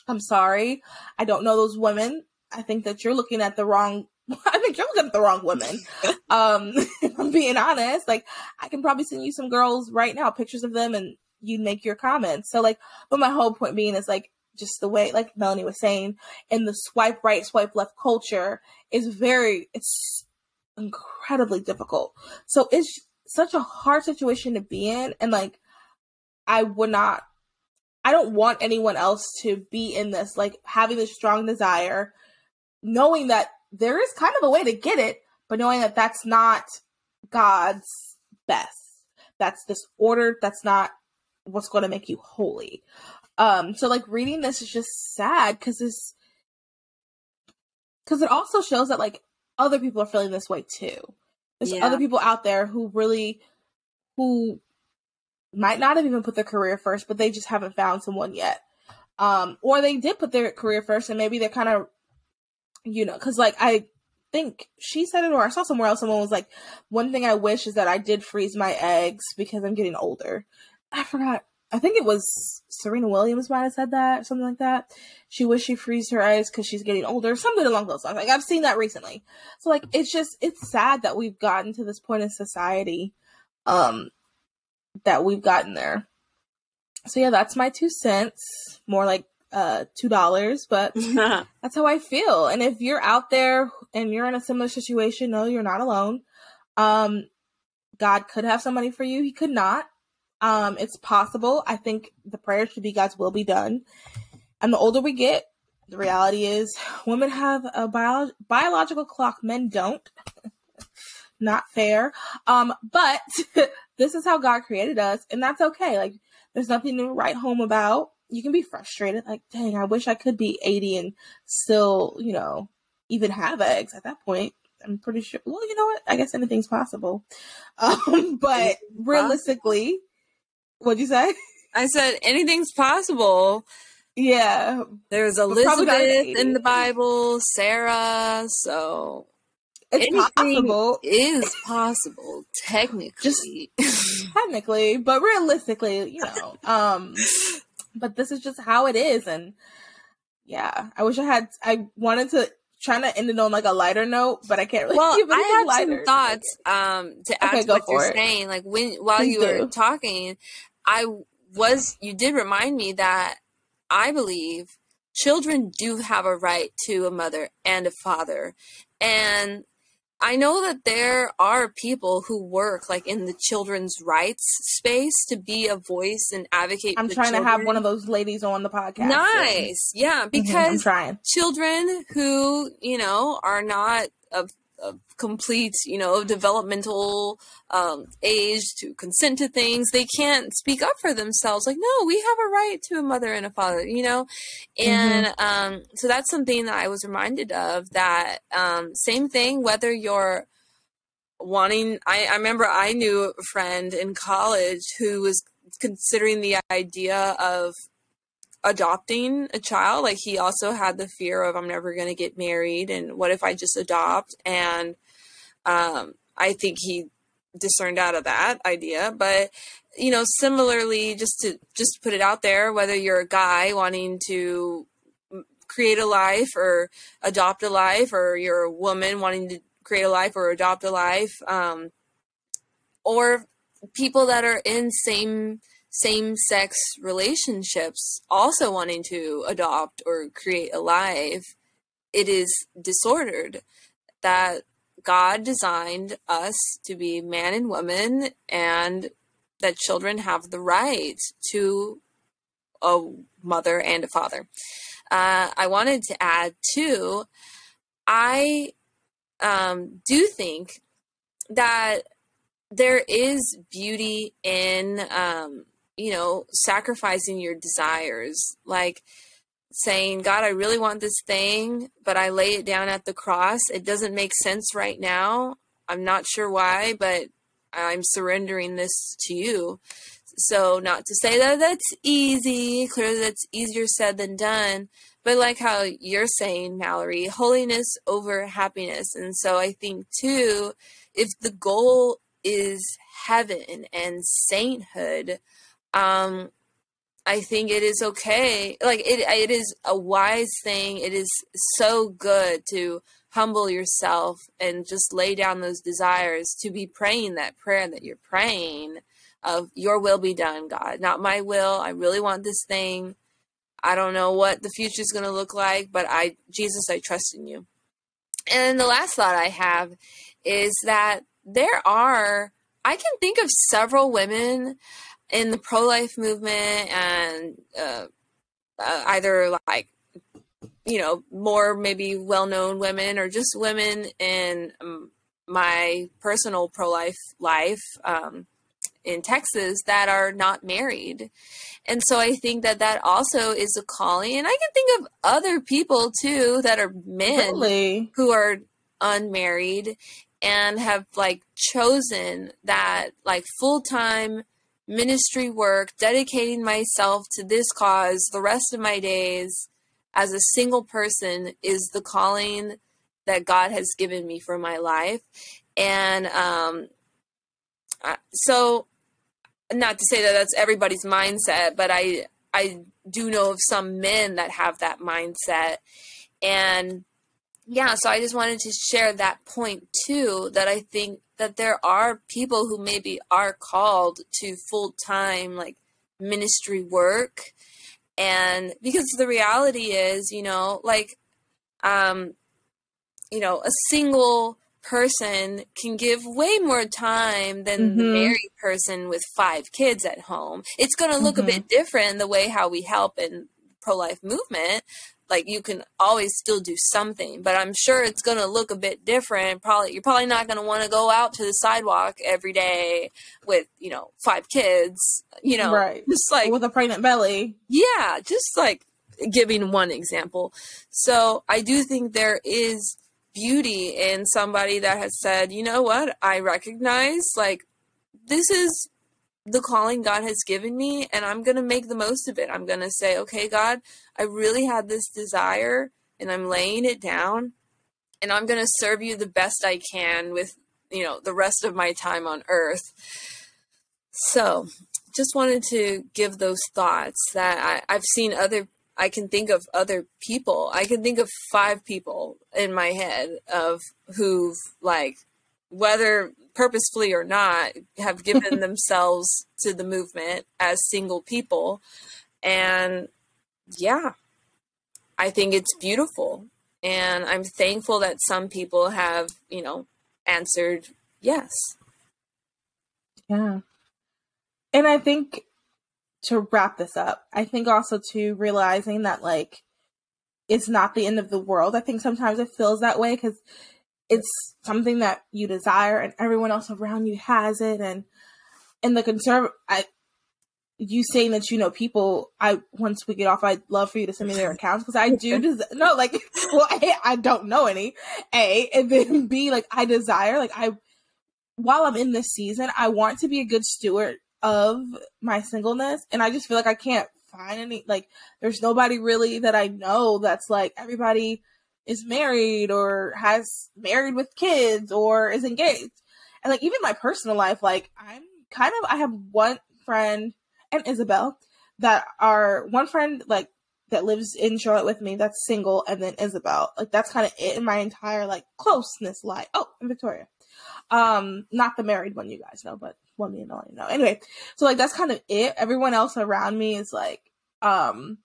I'm sorry. I don't know those women. I think that you're looking at the wrong I think you're looking at the wrong women. um, if I'm being honest, like I can probably send you some girls right now, pictures of them, and you'd make your comments. So like, but my whole point being is like just the way, like Melanie was saying, in the swipe right, swipe left culture is very, it's incredibly difficult. So it's such a hard situation to be in. And like, I would not, I don't want anyone else to be in this, like having this strong desire, knowing that there is kind of a way to get it, but knowing that that's not God's best. That's this order. That's not what's going to make you holy. Um, so like reading this is just sad because this, because it also shows that like other people are feeling this way too. There's yeah. other people out there who really, who might not have even put their career first, but they just haven't found someone yet. Um, or they did put their career first and maybe they're kind of, you know, cause like I think she said it or I saw somewhere else someone was like, one thing I wish is that I did freeze my eggs because I'm getting older. I forgot I think it was Serena Williams might have said that, something like that. She wished she freeze her eyes because she's getting older, something along those lines. Like I've seen that recently. So like it's just it's sad that we've gotten to this point in society, um, that we've gotten there. So yeah, that's my two cents. More like uh two dollars, but that's how I feel. And if you're out there and you're in a similar situation, no, you're not alone. Um God could have somebody for you. He could not. Um, it's possible. I think the prayer should be God's will be done. And the older we get, the reality is women have a bio- biological clock, men don't. Not fair. Um, but this is how God created us, and that's okay. Like, there's nothing to write home about. You can be frustrated, like, dang, I wish I could be 80 and still, you know, even have eggs at that point. I'm pretty sure. Well, you know what? I guess anything's possible. Um, but realistically, what'd you say? I said anything's possible. Yeah. There's Elizabeth in the Bible, Sarah, so it's anything possible. Is possible, technically. Just technically, but realistically, you know. Um but this is just how it is and yeah, I wish I had I wanted to trying to end it on like a lighter note, but I can't really. Well, I have lighter. some thoughts um, to add okay, to what you're it. saying. Like when while Please you do. were talking, I was you did remind me that I believe children do have a right to a mother and a father, and I know that there are people who work like in the children's rights space to be a voice and advocate. I'm trying children. to have one of those ladies on the podcast. Nice, so. yeah, because mm-hmm, children who you know are not of of complete, you know, developmental um, age to consent to things. They can't speak up for themselves. Like, no, we have a right to a mother and a father, you know? And mm-hmm. um, so that's something that I was reminded of that um, same thing, whether you're wanting, I, I remember I knew a friend in college who was considering the idea of adopting a child like he also had the fear of i'm never going to get married and what if i just adopt? And um, i think he discerned out of that idea but you know similarly just to just put it out there whether you're a guy wanting to create a life or adopt a life or you're a woman wanting to create a life or adopt a life um, or people that are in same same sex relationships also wanting to adopt or create a life, it is disordered. That God designed us to be man and woman, and that children have the right to a mother and a father. Uh, I wanted to add too, I um, do think that there is beauty in um, you know, sacrificing your desires, like saying, God, I really want this thing, but I lay it down at the cross. It doesn't make sense right now. I'm not sure why, but I'm surrendering this to you. So, not to say that that's easy, clearly that's easier said than done, but like how you're saying, Mallory, holiness over happiness. And so, I think too, if the goal is heaven and sainthood, um, I think it is okay. Like it, it is a wise thing. It is so good to humble yourself and just lay down those desires to be praying that prayer that you're praying of your will be done, God, not my will. I really want this thing. I don't know what the future is going to look like, but I, Jesus, I trust in you. And the last thought I have is that there are, I can think of several women in the pro life movement and uh, uh, either like you know more maybe well known women or just women in um, my personal pro life life um, in Texas that are not married. And so I think that that also is a calling. And I can think of other people too that are men really? who are unmarried and have like chosen that like full time ministry work, dedicating myself to this cause the rest of my days as a single person is the calling that God has given me for my life. And um, so, not to say that that's everybody's mindset, but I I do know of some men that have that mindset, and yeah, so I just wanted to share that point too that I think that there are people who maybe are called to full time like ministry work and because the reality is, you know, like um you know, a single person can give way more time than mm-hmm. the married person with five kids at home. It's going to look mm-hmm. a bit different the way how we help in pro life movement. Like you can always still do something, but I'm sure it's going to look a bit different. Probably you're probably not going to want to go out to the sidewalk every day with, you know, five kids, you know, right. just like with a pregnant belly. Yeah, just like giving one example. So I do think there is beauty in somebody that has said, you know what, I recognize like this is the calling God has given me, and I'm going to make the most of it. I'm going to say, okay, God, I really had this desire, and I'm laying it down, and I'm going to serve you the best I can with, you know, the rest of my time on earth. So, just wanted to give those thoughts that I, I've seen other I can think of other people. I can think of five people in my head of who've like whether purposefully or not have given themselves to the movement as single people. And yeah i think it's beautiful. And i'm thankful that some people have you know answered yes. Yeah. And i think to wrap this up, I think also to realizing that like it's not the end of the world. I think sometimes it feels that way because it's something that you desire and everyone else around you has it. And and the concern I you saying that you know people I once we get off I'd love for you to send me their accounts because I do des- no like well a, I don't know any. A and then b like I desire like I while I'm in this season I want to be a good steward of my singleness. And I just feel like I can't find any like there's nobody really that I know that's like everybody is married or has married with kids or is engaged. And like even my personal life, like I'm kind of I have one friend and Isabel that are one friend like that lives in Charlotte with me that's single and then Isabel. Like that's kind of it in my entire like closeness life. Oh, and Victoria. Um, not the married one you guys know, but one me and all you know. Anyway, so like that's kind of it. Everyone else around me is like, um,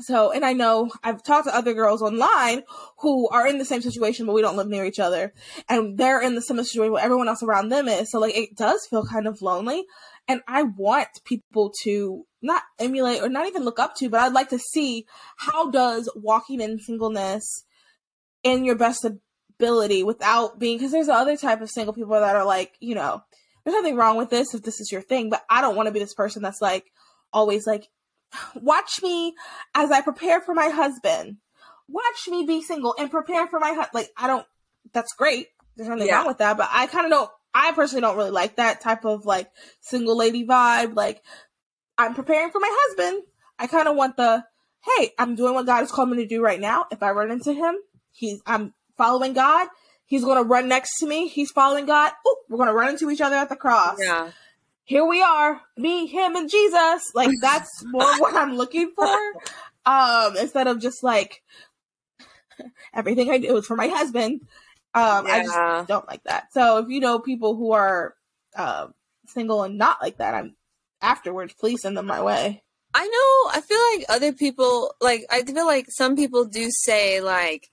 so and I know I've talked to other girls online who are in the same situation, but we don't live near each other, and they're in the same situation where everyone else around them is. So like it does feel kind of lonely, and I want people to not emulate or not even look up to, but I'd like to see how does walking in singleness in your best ability without being because there's other type of single people that are like you know there's nothing wrong with this if this is your thing, but I don't want to be this person that's like always like, watch me as I prepare for my husband. Watch me be single and prepare for my husband. Like, I don't, that's great. There's nothing yeah. wrong with that, but I kind of don't, I personally don't really like that type of like single lady vibe. Like, I'm preparing for my husband. I kind of want the, hey, I'm doing what God has called me to do right now. If I run into him, he's, I'm following God He's going to run next to me. He's following God. Ooh, we're going to run into each other at the cross. Yeah. Here we are, me, him, and Jesus. Like that's more what I'm looking for. Um, instead of just like everything I do is for my husband. Um, yeah. I just don't like that. So if you know people who are uh, single and not like that, I'm afterwards. Please send them my way. I know. I feel like other people, like I feel like some people do say like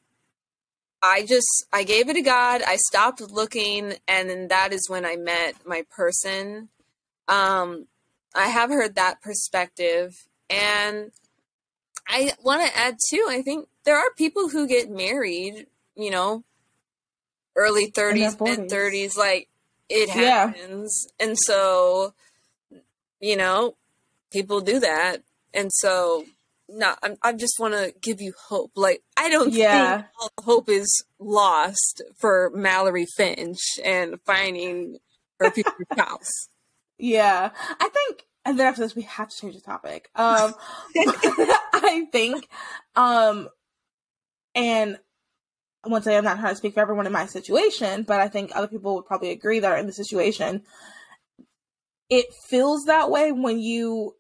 I just I gave it to God. I stopped looking, and then that is when I met my person. Um, I have heard that perspective, and I want to add too. I think there are people who get married, you know, early thirties, mid thirties, like it happens, yeah. and so you know, people do that, and so not I'm, I just want to give you hope. Like I don't yeah. think hope is lost for Mallory Finch and finding her future spouse. Yeah, I think, and then after this, we have to change the topic. Um, I think, um, and once again, I'm not trying to speak for everyone in my situation, but I think other people would probably agree that are in the situation. It feels that way when you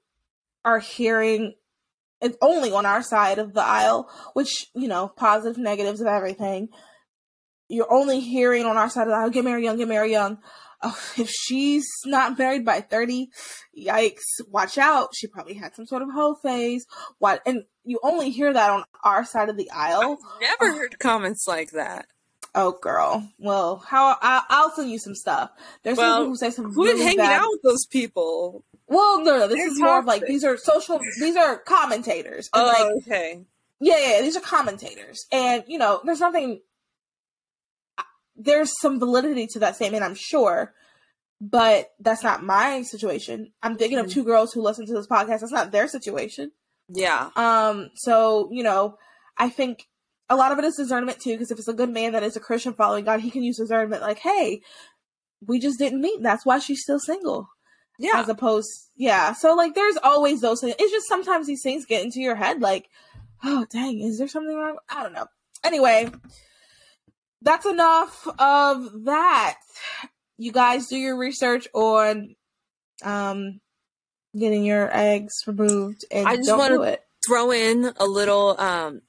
are hearing it's only on our side of the aisle, which, you know, positive, negatives of everything. You're only hearing on our side of the aisle, get married young, get married young. Oh, if she's not married by 30, yikes, watch out. She probably had some sort of hoe phase. What? And you only hear that on our side of the aisle. I've never oh. heard comments like that. Oh, girl. Well, how I, will send you some stuff. There's well, some people who say some. Who's really hanging bad... out with those people? Well, no, no. This They're is more of like these are social. These are commentators. oh, like, okay. Yeah, yeah. These are commentators, and you know, there's nothing. There's some validity to that statement, I'm sure, but that's not my situation. I'm thinking mm-hmm. of two girls who listen to this podcast. That's not their situation. Yeah. Um. So you know, I think a lot of it is discernment too, because if it's a good man that is a Christian following God, he can use discernment like, hey, we just didn't meet. That's why she's still single. Yeah. As opposed, yeah. So like, there's always those things. It's just sometimes these things get into your head, like, oh dang, is there something wrong? I don't know. Anyway, that's enough of that. You guys do your research on um getting your eggs removed and I just don't want to throw in a little um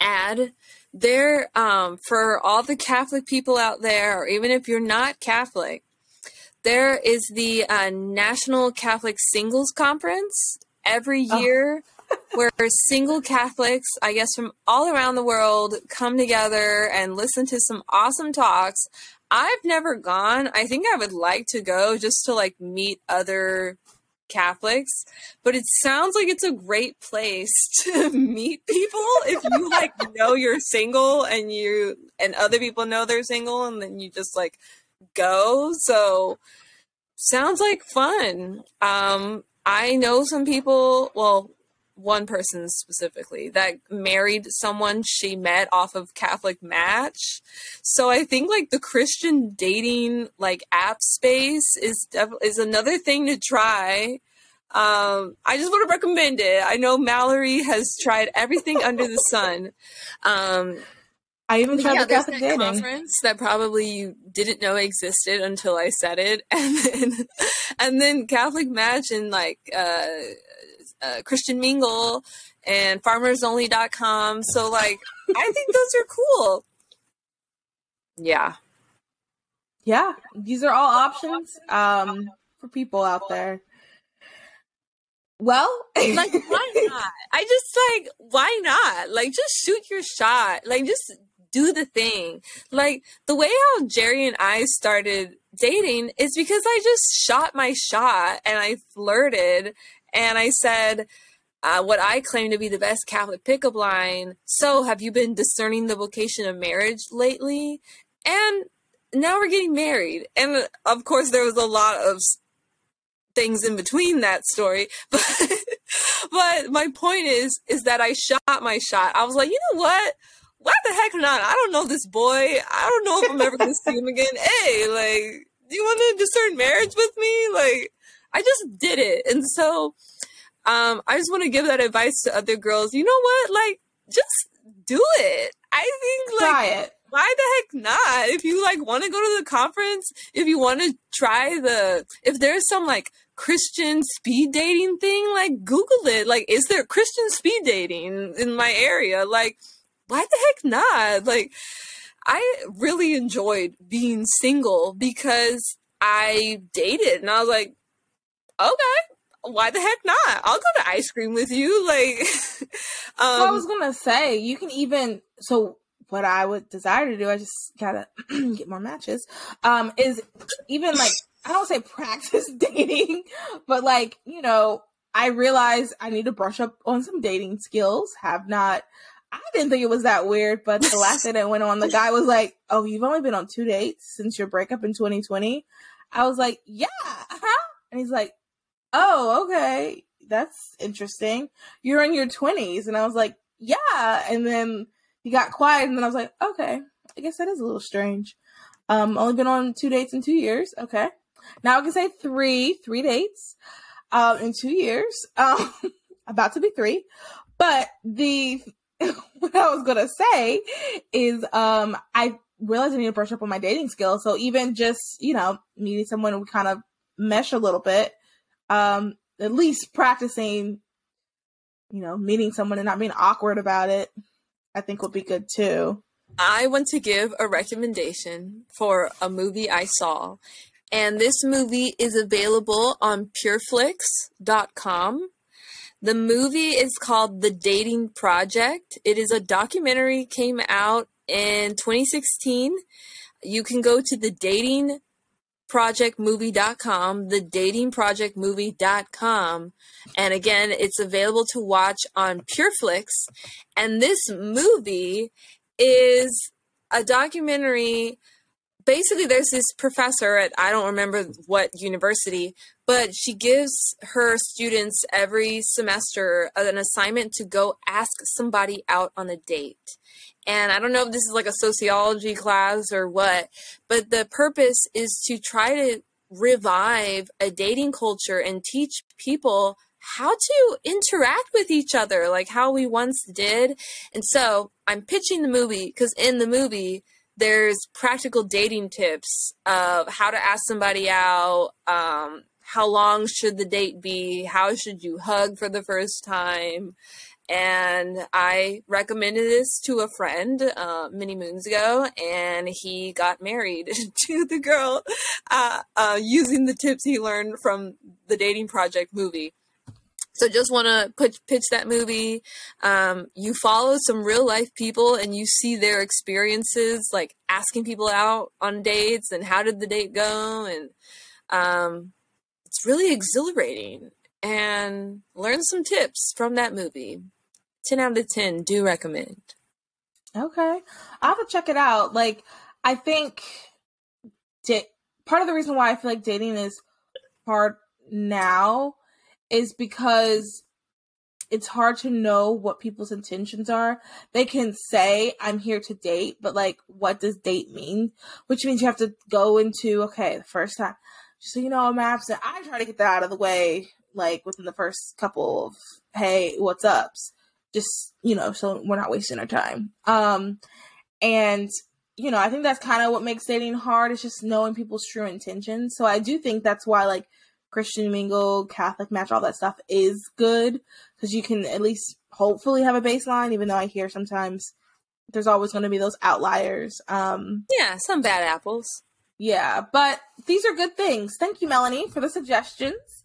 ad there um, for all the Catholic people out there, or even if you're not Catholic, there is the uh, National Catholic Singles Conference every oh. year. Oh. Where single Catholics, I guess from all around the world, come together and listen to some awesome talks. I've never gone. I think I would like to go just to like meet other Catholics, but it sounds like it's a great place to meet people if you like know you're single and you and other people know they're single and then you just like go. So sounds like fun. Um I know some people, well, one person specifically that married someone she met off of Catholic Match. So I think like the Christian dating like app space is def- is another thing to try. Um, I just want to recommend it. I know Mallory has tried everything under the sun. Um, I even tried yeah, the Catholic dating conference that probably you didn't know existed until I said it, and then and then Catholic Match and like uh, uh, Christian Mingle and FarmersOnly.com. So like, I think those are cool. Yeah, yeah. These are all options um, for people out there. Well, like why not? I just like why not? Like just shoot your shot. Like just do the thing. Like the way how Jerry and I started dating is because I just shot my shot and I flirted and I said uh, what I claim to be the best Catholic pickup line. So, have you been discerning the vocation of marriage lately? And now we're getting married. And of course, there was a lot of things in between that story, but but my point is is that I shot my shot. I was like, you know what? Why the heck not? I don't know this boy. I don't know if I'm ever gonna see him again. Hey, like, do you want to discern marriage with me? Like, I just did it. And so um, I just want to give that advice to other girls. You know what? Like, just do it. I think like try it. Why the heck not? If you like want to go to the conference, if you want to try the, if there's some like Christian speed dating thing, like Google it. Like, is there Christian speed dating in my area? Like, why the heck not? Like, I really enjoyed being single because I dated and I was like, okay, why the heck not? I'll go to ice cream with you. Like, um, so I was gonna say, you can even so what I would desire to do. I just gotta get more matches. Um, is even like I don't say practice dating, but like you know, I realize I need to brush up on some dating skills. Have not. I didn't think it was that weird, but the last day that went on, the guy was like, "Oh, you've only been on two dates since your breakup in 2020." I was like, "Yeah," huh? and he's like, oh, okay, that's interesting. You're in your 20s. And I was like, yeah. And then he got quiet. And then I was like, okay, I guess that is a little strange. Um, only been on two dates in two years. Okay. Now I can say three, three dates, um, in two years. Um, about to be three. But the, what I was to say is, um, I realized I need to brush up on my dating skills. So even just, you know, meeting someone we kind of mesh a little bit um, at least practicing you know, meeting someone and not being awkward about it, I think would be good too. I want to give a recommendation for a movie I saw. And this movie is available on pureflix.com. The movie is called The Dating Project. It is a documentary came out in 2016. You can go to the dating projectmovie.com, the datingprojectmovie.com. And again, it's available to watch on PureFlix. And this movie is a documentary. Basically, there's this professor at I don't remember what university, but she gives her students every semester an assignment to go ask somebody out on a date and I don't know if this is like a sociology class or what, but the purpose is to try to revive a dating culture and teach people how to interact with each other like how we once did. And so I'm pitching the movie because in the movie, there's practical dating tips of how to ask somebody out, um, how long should the date be, how should you hug for the first time, and I recommended this to a friend uh, many moons ago, and he got married to the girl uh, uh, using the tips he learned from the Dating Project movie. So just want to pitch, pitch that movie. Um, you follow some real life people and you see their experiences, like asking people out on dates and how did the date go, and um, it's really exhilarating and learn some tips from that movie. 10 out of 10 do recommend. Okay. I'll have to check it out. Like, I think da- part of the reason why I feel like dating is hard now is because it's hard to know what people's intentions are. They can say, I'm here to date, but like, what does date mean? Which means you have to go into, okay, the first time, so you know, I'm absent. I try to get that out of the way, like within the first couple of, hey, what's ups? Just you know so we're not wasting our time. Um and you know i think that's kind of what makes dating hard is just knowing people's true intentions. So i do think that's why like christian mingle catholic match all that stuff is good because you can at least hopefully have a baseline even though i hear sometimes there's always going to be those outliers. Um yeah some bad apples. yeah but these are good things. Thank you melanie for the suggestions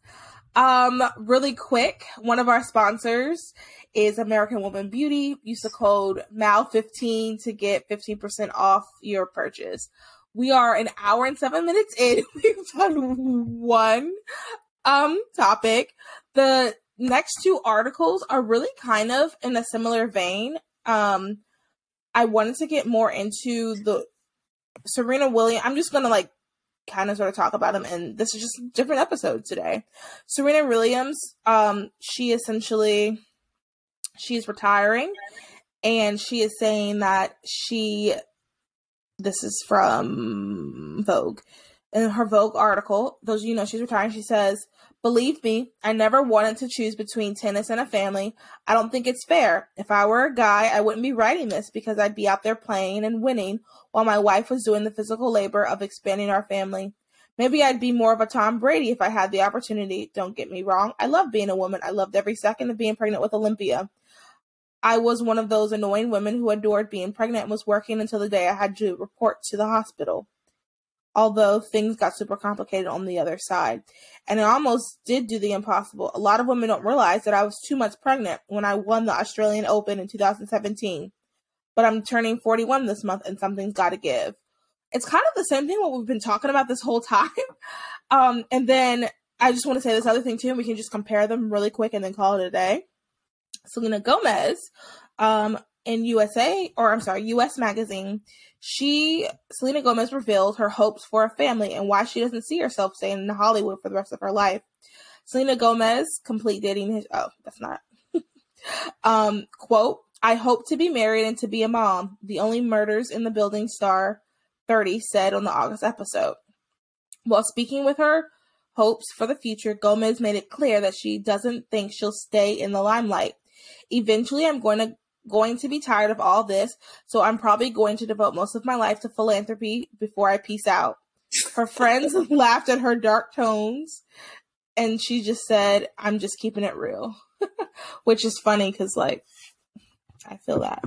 um really quick one of our sponsors is American Woman Beauty. Use the code MAL15 to get 15% off your purchase. We are an hour and seven minutes in. We've done one um topic. The next two articles are really kind of in a similar vein. Um I wanted to get more into the Serena Williams. I'm just gonna like kind of sort of talk about them and this is just a different episode today. Serena Williams, um, she essentially she's retiring and she is saying that she this is from Vogue. In her Vogue article, those you know she's retiring, she says, Believe me, I never wanted to choose between tennis and a family. I don't think it's fair. If I were a guy, I wouldn't be writing this because I'd be out there playing and winning while my wife was doing the physical labor of expanding our family. Maybe I'd be more of a Tom Brady if I had the opportunity. Don't get me wrong. I love being a woman. I loved every second of being pregnant with Olympia. I was one of those annoying women who adored being pregnant and was working until the day I had to report to the hospital. Although things got super complicated on the other side. And it almost did do the impossible. A lot of women don't realize that I was two months pregnant when I won the Australian Open in 2017. But I'm turning 41 this month and something's got to give. It's kind of the same thing what we've been talking about this whole time. Um, and then I just want to say this other thing too, we can just compare them really quick and then call it a day. Selena Gomez um, in USA, or I'm sorry, US Magazine, she, Selena Gomez revealed her hopes for a family and why she doesn't see herself staying in Hollywood for the rest of her life. Selena Gomez, complete dating his, oh, that's not. um, quote, I hope to be married and to be a mom. The only murders in the building star 30 said on the August episode. While speaking with her hopes for the future, Gomez made it clear that she doesn't think she'll stay in the limelight. Eventually, I'm going to going to be tired of all this, so I'm probably going to devote most of my life to philanthropy before I peace out. Her friends laughed at her dark tones, and she just said, "I'm just keeping it real." which is funny because like I feel that.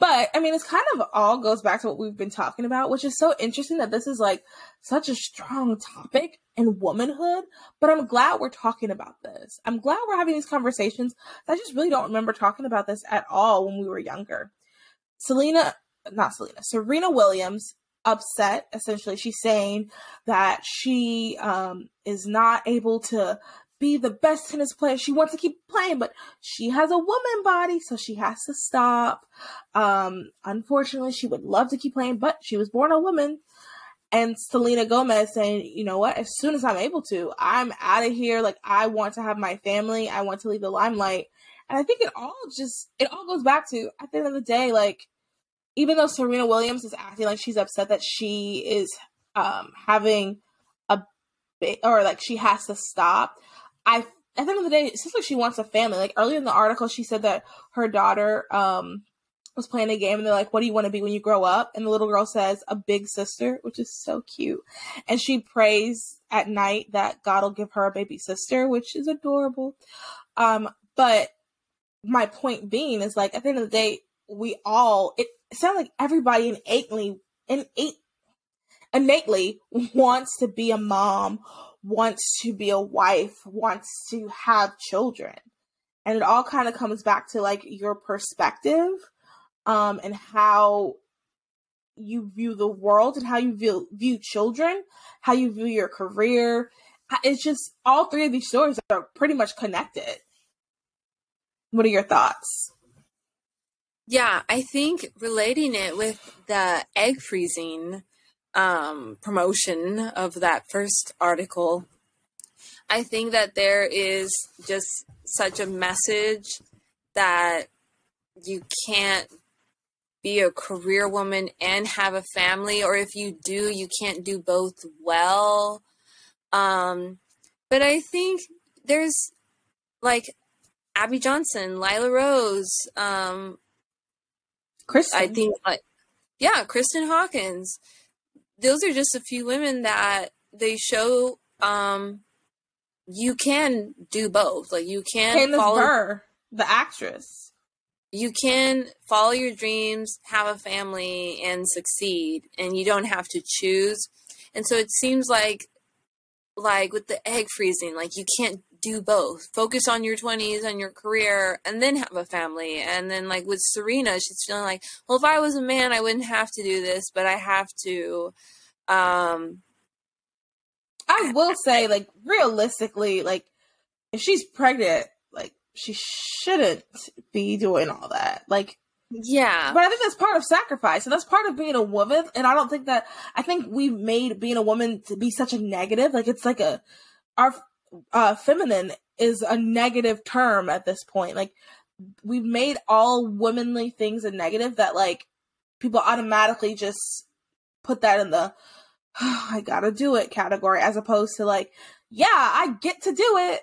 But I mean, it's kind of all goes back to what we've been talking about, which is so interesting that this is like such a strong topic in womanhood. But I'm glad we're talking about this. I'm glad we're having these conversations. I just really don't remember talking about this at all when we were younger. Selena, not Selena, Serena Williams upset essentially she's saying that she um is not able to be the best tennis player. She wants to keep playing, but she has a woman body, so she has to stop. Um, unfortunately, she would love to keep playing, but she was born a woman. And Selena Gomez saying, you know what, as soon as I'm able to, I'm out of here. Like, I want to have my family. I want to leave the limelight. And I think it all just, it all goes back to, at the end of the day, like, even though Serena Williams is acting like she's upset that she is um, having a, or like she has to stop, I at the end of the day, it seems like she wants a family. Like earlier in the article, she said that her daughter um was playing a game and they're like, What do you want to be when you grow up? And the little girl says, A big sister, which is so cute. And she prays at night that God will give her a baby sister, which is adorable. Um, but my point being is like at the end of the day, we all it, sounds like everybody innately innate, innately wants to be a mom wants to be a wife, wants to have children. And it all kind of comes back to like your perspective um and how you view the world and how you view view children, how you view your career. It's just all three of these stories are pretty much connected. What are your thoughts? Yeah, I think relating it with the egg freezing um, promotion of that first article, I think that there is just such a message that you can't be a career woman and have a family, or if you do, you can't do both well. Um, but I think there's like Abby Johnson, Lila Rose, um, Kristan. I think like yeah, Kristan Hawkins those are just a few women that they show um you can do both. Like you can Candace follow Burr, the actress. You can follow your dreams, have a family, and succeed, and you don't have to choose. And so it seems like, like with the egg freezing, like you can't do both. Focus on your 20s and your career and then have a family. And then, like with Serena, she's feeling like, well, if I was a man, I wouldn't have to do this, but I have to. Um, I will say, like, realistically, like, if she's pregnant, like, she shouldn't be doing all that. Like, yeah. But I think that's part of sacrifice. And that's part of being a woman. And I don't think that, I think we've made being a woman to be such a negative. Like, it's like a, our uh, feminine is a negative term at this point. Like we've made all womanly things a negative that like people automatically just put that in the oh, I gotta do it category as opposed to like, yeah, I get to do it.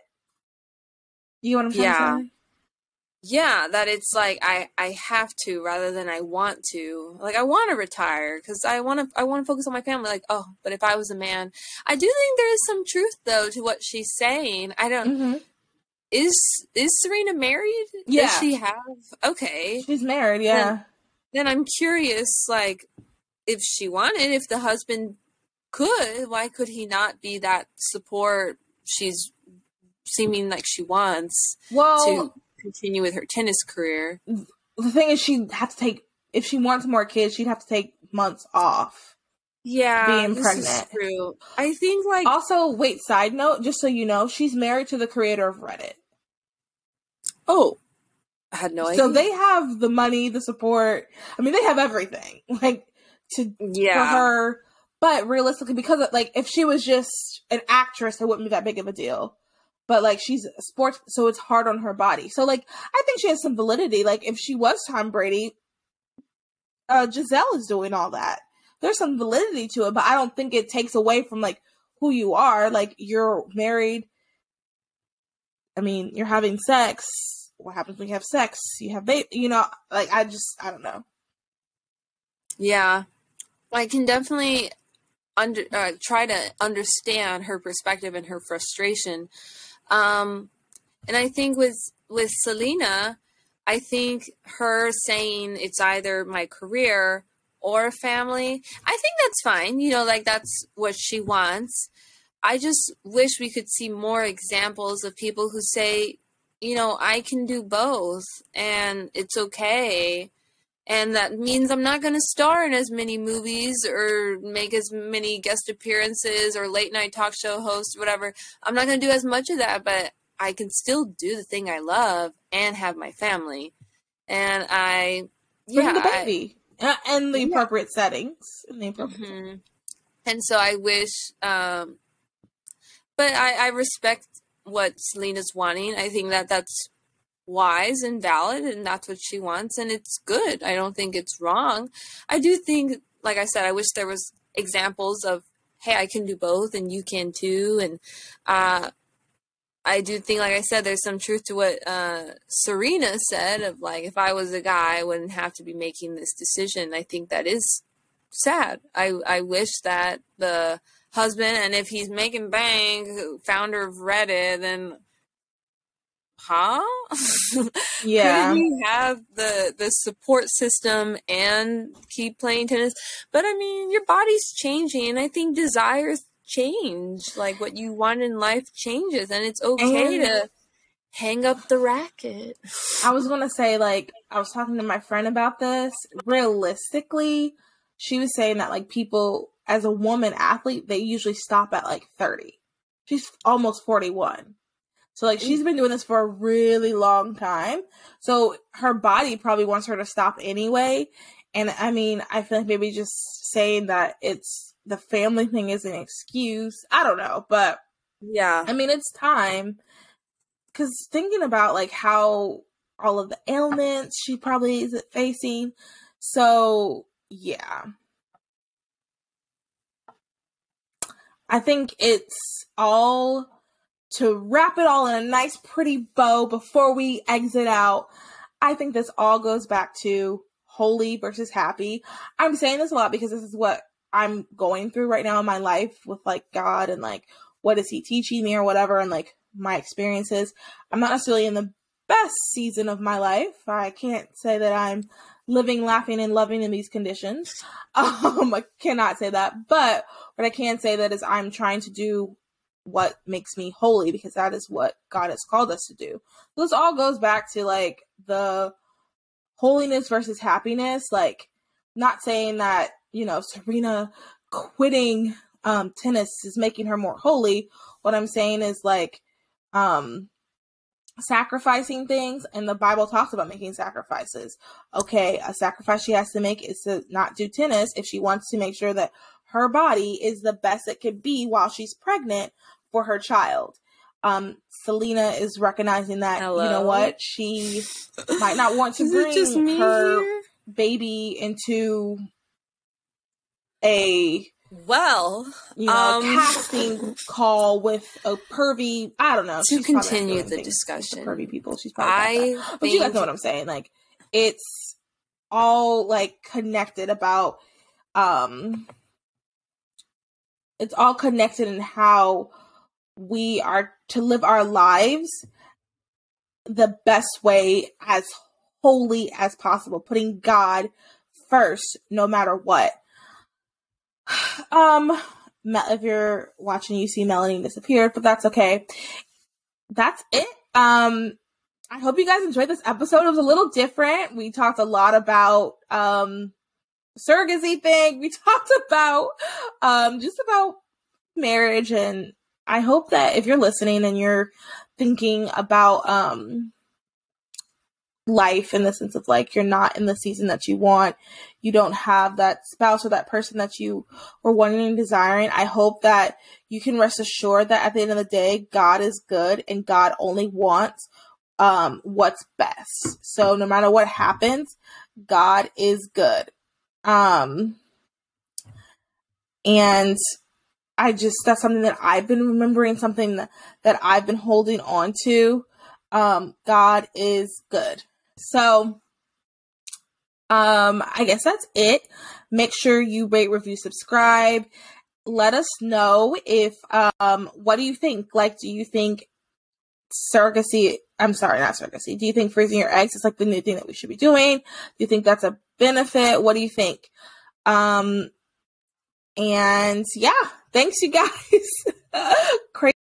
You know what I'm trying yeah. Yeah that it's like i i have to rather than i want to. Like i want to retire because i want to i want to focus on my family like oh but if i was a man i do think there is some truth though to what she's saying. I don't mm-hmm. is is serena married? Yeah. Does she have? Okay. She's married yeah. then, then i'm curious like if she wanted if the husband could why could he not be that support she's seeming like she wants well to continue with her tennis career. The thing is, she had to take if she wants more kids, she'd have to take months off. Yeah, being pregnant. true. I think like also wait. Side note, just so you know, she's married to the creator of Reddit. Oh, I had no idea. So they have the money, the support. I mean, they have everything. Like to yeah. for her. But realistically, because of, like if she was just an actress, it wouldn't be that big of a deal but like she's sports, so it's hard on her body. So like I think she has some validity. Like if she was Tom Brady, uh, Gisele is doing all that. There's some validity to it, but I don't think it takes away from like who you are. Like you're married. I mean, you're having sex. What happens when you have sex? You have baby. You know, like I just I don't know. Yeah, I can definitely under uh, try to understand her perspective and her frustration um, and I think with with Selena, I think her saying it's either my career or family, I think that's fine. You know, like that's what she wants. I just wish we could see more examples of people who say, you know, I can do both and it's okay. And that means I'm not going to star in as many movies or make as many guest appearances or late night talk show host, whatever. I'm not going to do as much of that, but I can still do the thing I love and have my family. And I, Bring yeah, the baby I, and the appropriate yeah. settings. The appropriate mm-hmm. And so I wish, um, but I, I respect what Selena's wanting. I think that that's wise and valid, and that's what she wants, and it's good. I don't think it's wrong. I do think, like I said, I wish there was examples of, hey, I can do both, and you can too, and uh, I do think, like I said, there's some truth to what uh, Serena said of like, if I was a guy, I wouldn't have to be making this decision. I think that is sad. I I wish that the husband, and if he's making bank, founder of Reddit, then huh? Yeah. You have the the support system and keep playing tennis? But I mean, your body's changing. And I think desires change. Like what you want in life changes, and it's okay and to hang up the racket. I was gonna say, like, I was talking to my friend about this. Realistically, she was saying that like people as a woman athlete, they usually stop at like 30. She's almost 41. So like she's been doing this for a really long time. So her body probably wants her to stop anyway. And I mean, I feel like maybe just saying that it's the family thing is an excuse. I don't know, but yeah. I mean, it's time cuz thinking about like how all of the ailments she probably is facing. So, yeah. I think it's all to wrap it all in a nice pretty bow before we exit out. I think this all goes back to holy versus happy. I'm saying this a lot because this is what I'm going through right now in my life with like God and like what is he teaching me or whatever and like my experiences. I'm not necessarily in the best season of my life. I can't say that I'm living, laughing, and loving in these conditions. Um, I cannot say that. But what I can say that is I'm trying to do what makes me holy because that is what God has called us to do. So this all goes back to like the holiness versus happiness. Like, not saying that you know, Serena quitting um, tennis is making her more holy. What I'm saying is like um, sacrificing things, and the Bible talks about making sacrifices. Okay, a sacrifice she has to make is to not do tennis if she wants to make sure that her body is the best it could be while she's pregnant for her child. Um, Selena is recognizing that Hello? you know what she might not want to bring her here? baby into a well, you know, um, casting call with a pervy. I don't know. To continue the discussion, pervy people. She's probably. I but you guys know what I'm saying. Like it's all like connected about. Um, it's all connected in how we are to live our lives the best way as holy as possible, putting God first, no matter what um, if you're watching, you see Melanie disappeared, but that's okay. That's it. Um, I hope you guys enjoyed this episode. It was a little different. We talked a lot about um surrogacy thing. We talked about um just about marriage and I hope that if you're listening and you're thinking about um life in the sense of like you're not in the season that you want you don't have that spouse or that person that you were wanting and desiring i hope that you can rest assured that at the end of the day god is good and god only wants um what's best so no matter what happens god is good um and i just that's something that i've been remembering something that, that i've been holding on to um god is good so, um, I guess that's it. Make sure you rate, review, subscribe. Let us know if, um, what do you think? Like, do you think surrogacy I'm sorry, not surrogacy. Do you think freezing your eggs is like the new thing that we should be doing? Do you think that's a benefit? What do you think? Um and yeah, thanks you guys. Crazy